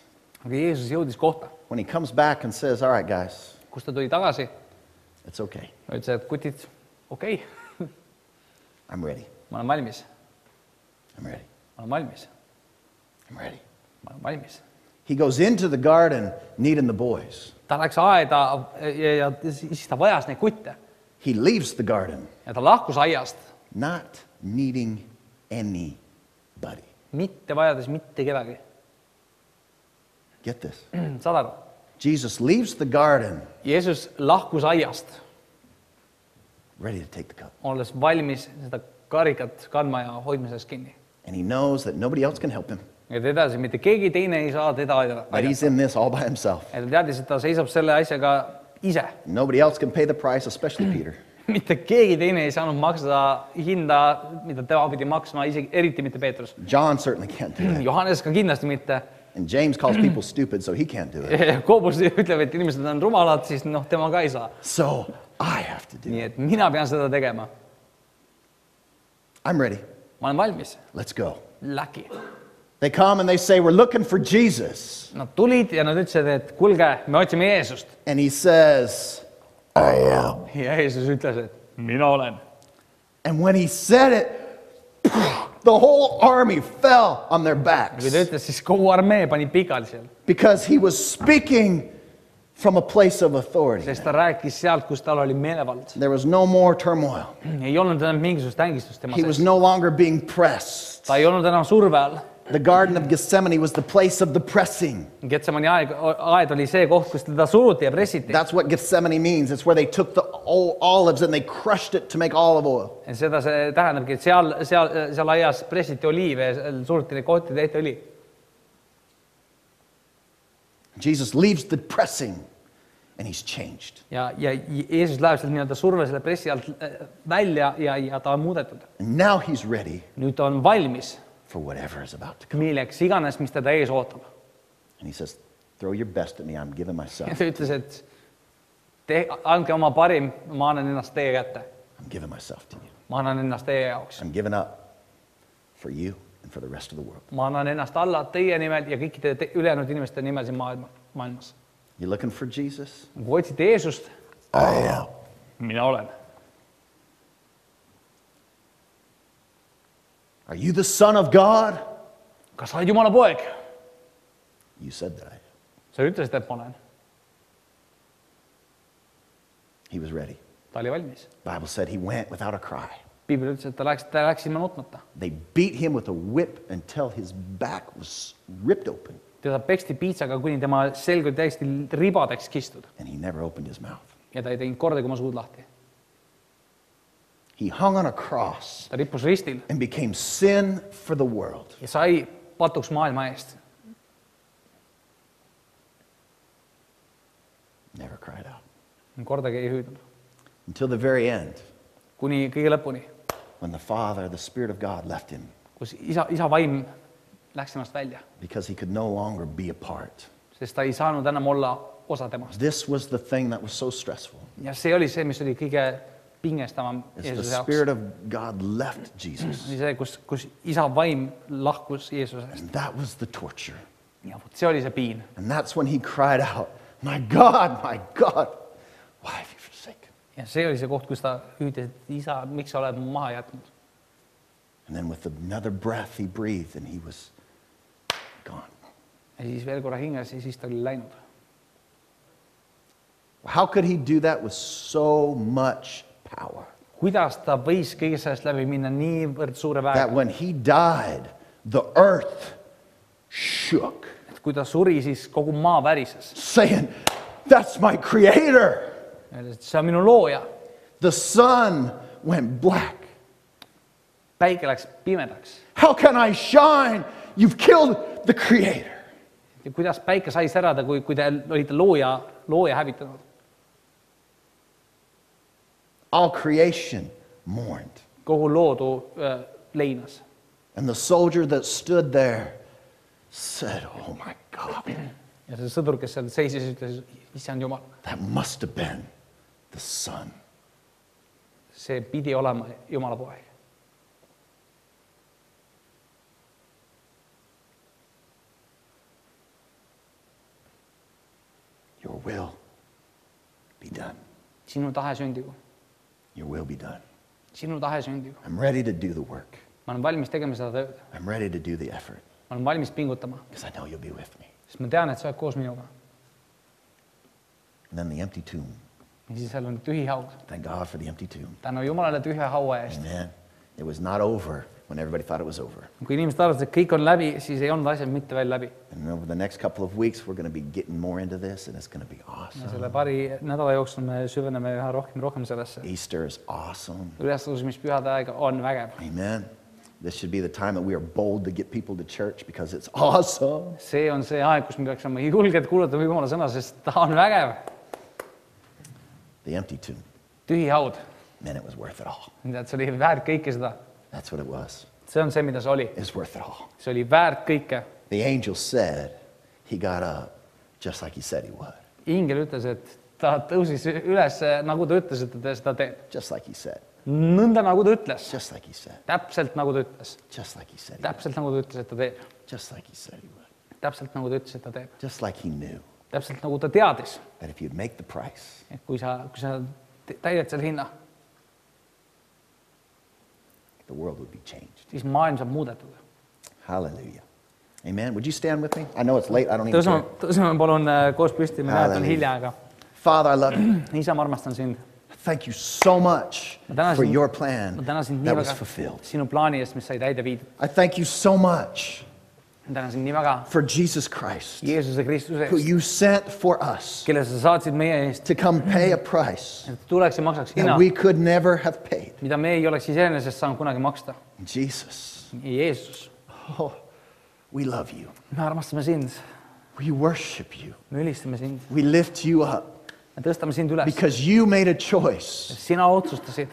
aga Jeesus jõudis kohta,
when he comes back and says, All right, guys,
kus ta tuli tagasi
it's okay.
ütles, et kutid, okei okay,,
I'm ready.
ma olen valmis,
I'm ready.
ma olen valmis,
I'm ready.
ma olen valmis.
He goes into the garden needing the boys.
ta läks aeda ja, ja siis ta vajas neid kutte
He leaves the garden
ja ta lahkus aiast,
not needing anybody.
Mitte vajades mitte kedagi.
Get this.
saad aru?
Jesus leaves the garden
Jeesus lahkus aiast,
ready to take the cup.
olles valmis seda karikat kandma ja hoidma sellest kinni.
And he knows that nobody else can help him,
et mitte keegi teine ei saa teda aidata
that. he's in this all by himself.
ja ta teadis, et ta seisab selle asjaga ise.
Nobody else can pay the price, especially Peter.
Mitte keegi teine ei saanud maksta hinda, mida tema pidi maksma, isegi eriti mitte Peetrus.
John certainly can't do that.
Johannes ka kindlasti mitte.
And James calls people stupid, so he can't do it.
Koobus ütleb, et inimesed on rumalad, siis noh, tema ka ei saa.
So I have to do it.
nii et mina pean seda tegema.
I'm ready.
ma olen valmis.
Let's go.
Läki.
They come and they say, We're looking for Jesus.
Nad tulid ja nad ütlesid, et kuulge, me otsime Jeesust.
And he says, I am.
ja Jeesus ütles, et mina olen.
And when he said it, the whole army fell on their backs
kui ta ütles, siis kogu armee pani pikali seal,
because he was speaking from a place of authority.
sest ta rääkis sealt, kus tal oli meelevald.
There was no more turmoil.
ei olnud enam mingisugust ängistust tema
He was
sees.
no longer being pressed.
ta ei olnud enam surve all.
The Garden of Gethsemane was the place of the pressing.
Getsemani aeg, aed oli see koht, kus teda suruti ja pressiti.
That's what Gethsemane means. It's where they took the o- olives and they crushed it to make olive oil.
seda see tähendabki, et seal, seal, seal aias pressiti oliive ja seal suruti neid kohti, tehti õli.
Jesus leaves the pressing and he's changed.
ja, ja Jeesus läheb sealt nii-öelda surve selle pressi alt äh, välja ja, ja ta on muudetud.
And now he's ready
nüüd ta on valmis
for whatever is about to come.
milleks iganes, mis teda ees ootab.
And he says, Throw your best at me. I'm giving
ja
myself.
ta ütles, et te, andke oma parim, ma annan ennast teie kätte,
I'm giving myself to you.
ma annan ennast teie jaoks,
I'm giving up for you and for the rest of the world.
ma annan ennast alla teie nimel ja kõikide te, ülejäänud inimeste nimel siin maailma, maailmas.
You looking for Jesus?
kui otsite Jeesust,
I am.
mina olen.
Are you the Son of God?
kas sa oled Jumala poeg?
You said that I am.
sa ütlesid, et ma olen.
He was ready.
ta oli valmis.
Bible said he went without a cry.
piibel ütles, et ta läks, ta läks ilma nutmata.
They beat him with a whip until his back was ripped open,
teda peksti piitsaga, kuni tema selg oli täiesti ribadeks kistud
and he never opened his mouth.
ja ta ei teinud kordagi oma suud lahti.
He hung on a cross
ta rippus ristil
and became sin for the world.
ja sai patuks maailma eest.
Never cried out.
kordagi ei hüüdnud,
Until the very end,
kuni kõige lõpuni,
when the Father, the Spirit of God, left him
kus isa, isa vaim läks temast välja,
because he could no longer be a part.
sest ta ei saanud enam olla osa temast
This was the thing that was so stressful.
ja see oli see, mis oli kõige pingestavam
As the
Jeesuse jaoks.
Spirit of God left Jesus,
oli see, kus, kus isa vaim lahkus Jeesusest
and that was the torture.
ja vot see oli see piin
And that's when he cried out, My God, my God, why have you forsaken? me?"
ja see oli see koht, kus ta hüüdis, et isa, miks sa oled mu maha jätnud
And then with another breath, he breathed and he was gone.
ja siis veel korra hingas ja siis ta oli läinud
How could he do that with so much?
Kuidas ta võis kõigest sellest läbi minna niivõrd suure
That
väega,
when he died, the earth shook,
et kui ta suri, siis kogu maa värises.
saying, That's my creator.
see on minu looja.
The sun went black.
päike läks pimedaks.
How can I shine? You've killed the creator.
ja kuidas päike sai särada, kui, kui te olite looja, looja hävitanud?
All creation mourned. And the soldier that stood there said, Oh my God. That must have been the son.
see pidi olema jumala poeg.
Your will be done.
sinu tahe sündigu.
Your will be done.
sinu tahe sündigu.
I'm ready to do the work.
ma olen valmis tegema seda tööd,
I'm ready to do the effort
ma olen valmis pingutama,
because I know you'll be with me.
sest ma tean, et sa oled koos minuga.
And then the empty tomb.
ja siis seal on tühi haud.
Thank God for the empty tomb.
tänu Jumalale tühja haua eest.
Amen. It was not over when everybody thought it was over.
kui inimesed arvasid, et kõik on läbi, siis ei olnud asjad mitte veel läbi.
And over the next couple of weeks, we're going to be getting more into this, and it's going to be
ja
awesome.
selle paari nädala jooksul me süveneme üha rohkem ja rohkem sellesse.
Easter is awesome.
ülestõusmispühade aeg on vägev.
Amen. This should be the time that we are bold to get people to church because it's awesome.
see on see aeg, kus me peaks olema julged kuulutama Jumala sõna, sest ta on vägev.
The empty tomb.
tühi haud,
Man, it was worth it all.
tead, see oli väärt kõike seda.
That's what it was.
see on see, mida see oli,
It's worth it all.
see oli väärt kõike.
The angel said he got up just like he said he would.
ingel ütles, et ta tõusis üles, nagu ta ütles, et ta seda teeb.
Just like he said.
nõnda, nagu ta ütles,
Just like he said.
täpselt nagu ta ütles,
Just like he said
täpselt nagu ta ütles, et ta teeb,
Just like he said he would.
täpselt nagu ta ütles, et ta teeb,
Just like he knew
täpselt nagu ta teadis,
that if you'd make the price,
et kui sa, kui sa täidad selle hinna,
the world would be changed.
siis maailm saab muudetud.
Hallelujah. Amen. Would you stand with me? I know it's late. I don't even
tõuseme
care.,
tõuseme palun äh, koos püsti, ma näen, et on
Halleluuja.
hilja, aga
Father, I love you.
isa, ma armastan sind.
Thank you so much
ma tänan
for
sind,
your
ma
plan
tänan sind nii
that was
väga
fulfilled.
sinu plaani eest, mis sai täide viidud.
I thank you so much
ma tänan sind nii väga
for Jesus Christ,
Jeesuse Kristuse
who
eest,
you sent for us
kelle sa saatsid meie eest,
to come pay a price
et tuleks ja maksaks hinna
that, we could never have paid.
mida me ei oleks iseenesest saanud kunagi maksta.
Jesus,
Jeesus,
oh, we love you.
me armastame sind,
We worship you.
me ülistame sind,
We lift you up
me tõstame sind üles,
because you made a choice
sina otsustasid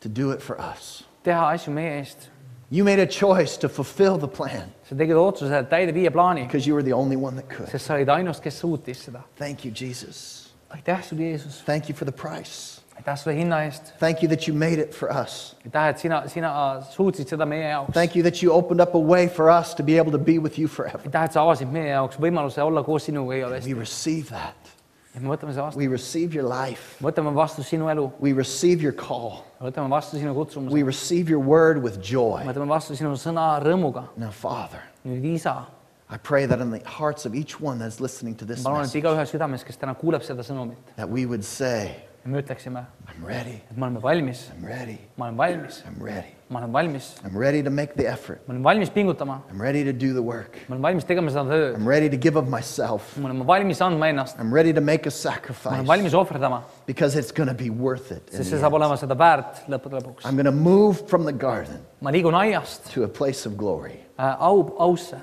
to do it for us.
teha asju meie eest.
You made a choice to fulfill the plan
sa tegid otsuse, et täide viie plaani,
because you were the only one that could.
sest sa olid ainus, kes suutis seda.
Thank you, Jesus.
aitäh sulle, Jeesus,
Thank you for the price.
aitäh sulle hinna eest,
Thank you that you made it for us.
aitäh, et sina, sina äh, suutsid seda meie jaoks.
Thank you that you opened up a way for us to be able to be with you forever.
aitäh, et sa avasid meie jaoks võimaluse olla koos sinuga igavesti
We receive that.
Ja me võtame selle vastu,
We receive your life.
võtame vastu sinu elu,
We receive your call.
võtame vastu sinu kutsumuse,
We receive your word with joy.
võtame vastu sinu sõna rõõmuga.
Now, Father,
nüüd isa,
I pray that in the hearts of each one that's listening to this
ma palun, et
message,
igaühe südames, kes täna kuuleb seda sõnumit
that we would say,
ja me ütleksime,
I'm ready.
et me oleme valmis,
I'm ready.
ma olen valmis,
I'm ready.
ma olen valmis,
I'm ready to make the effort.
ma olen valmis pingutama,
I'm ready to do the work.
ma olen valmis tegema seda tööd,
I'm ready to give of myself.
me oleme valmis andma ennast,
I'm ready to make a
ma olen
sacrifice
valmis ohverdama,
because it's going to be worth it. in
sest
the
see saab
end.
olema seda väärt lõppude lõpuks.
I'm going to move from the garden
ma liigun aiast
to a place of glory
äh, au, ausse,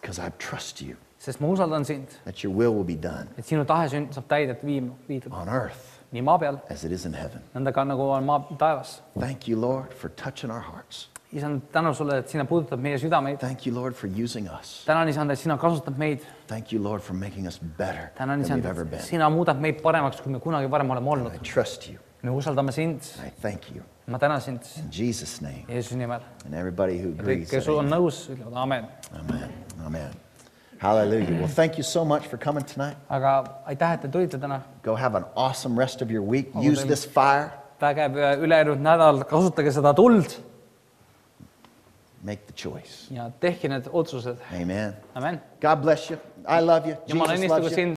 because I trust you
sest ma usaldan sind,
that your will will be done
et sinu tahe sünd- saab täidet viim-, viidud
on earth
nii maa peal,
as it is in heaven.
nõnda ka nagu on maa, taevas.
Thank you, Lord, for touching our hearts.
isand, tänu sulle, et sina puudutad meie südameid.
Thank you, Lord, for using us.
tänan, isand, et sina kasutad meid.
Thank you, Lord, for making us better
tänan,
than
isand
we've ever, been.
sina muudad meid paremaks, kui me kunagi varem oleme
I
olnud.
trust you.
me usaldame sind,
I thank you.
ma tänan sind
In Jesus' name.
Jeesuse nimel.
And everybody who
kõik,
agrees.
kes
said
on nõus, ütlevad amen.
Amen. Amen. Hallelujah. Well, thank you so much for coming tonight.
aga aitäh, et te tulite täna.
Go have an awesome rest of your week.
Oh,
Use
thank-
this fire.
vägev ülejäänud nädal, kasutage seda tuld
Make the choice.
ja tehke need otsused.
Amen.
amen.
God bless you. I love you.
jumal
Jesus
õnnistagu
loves you.
sind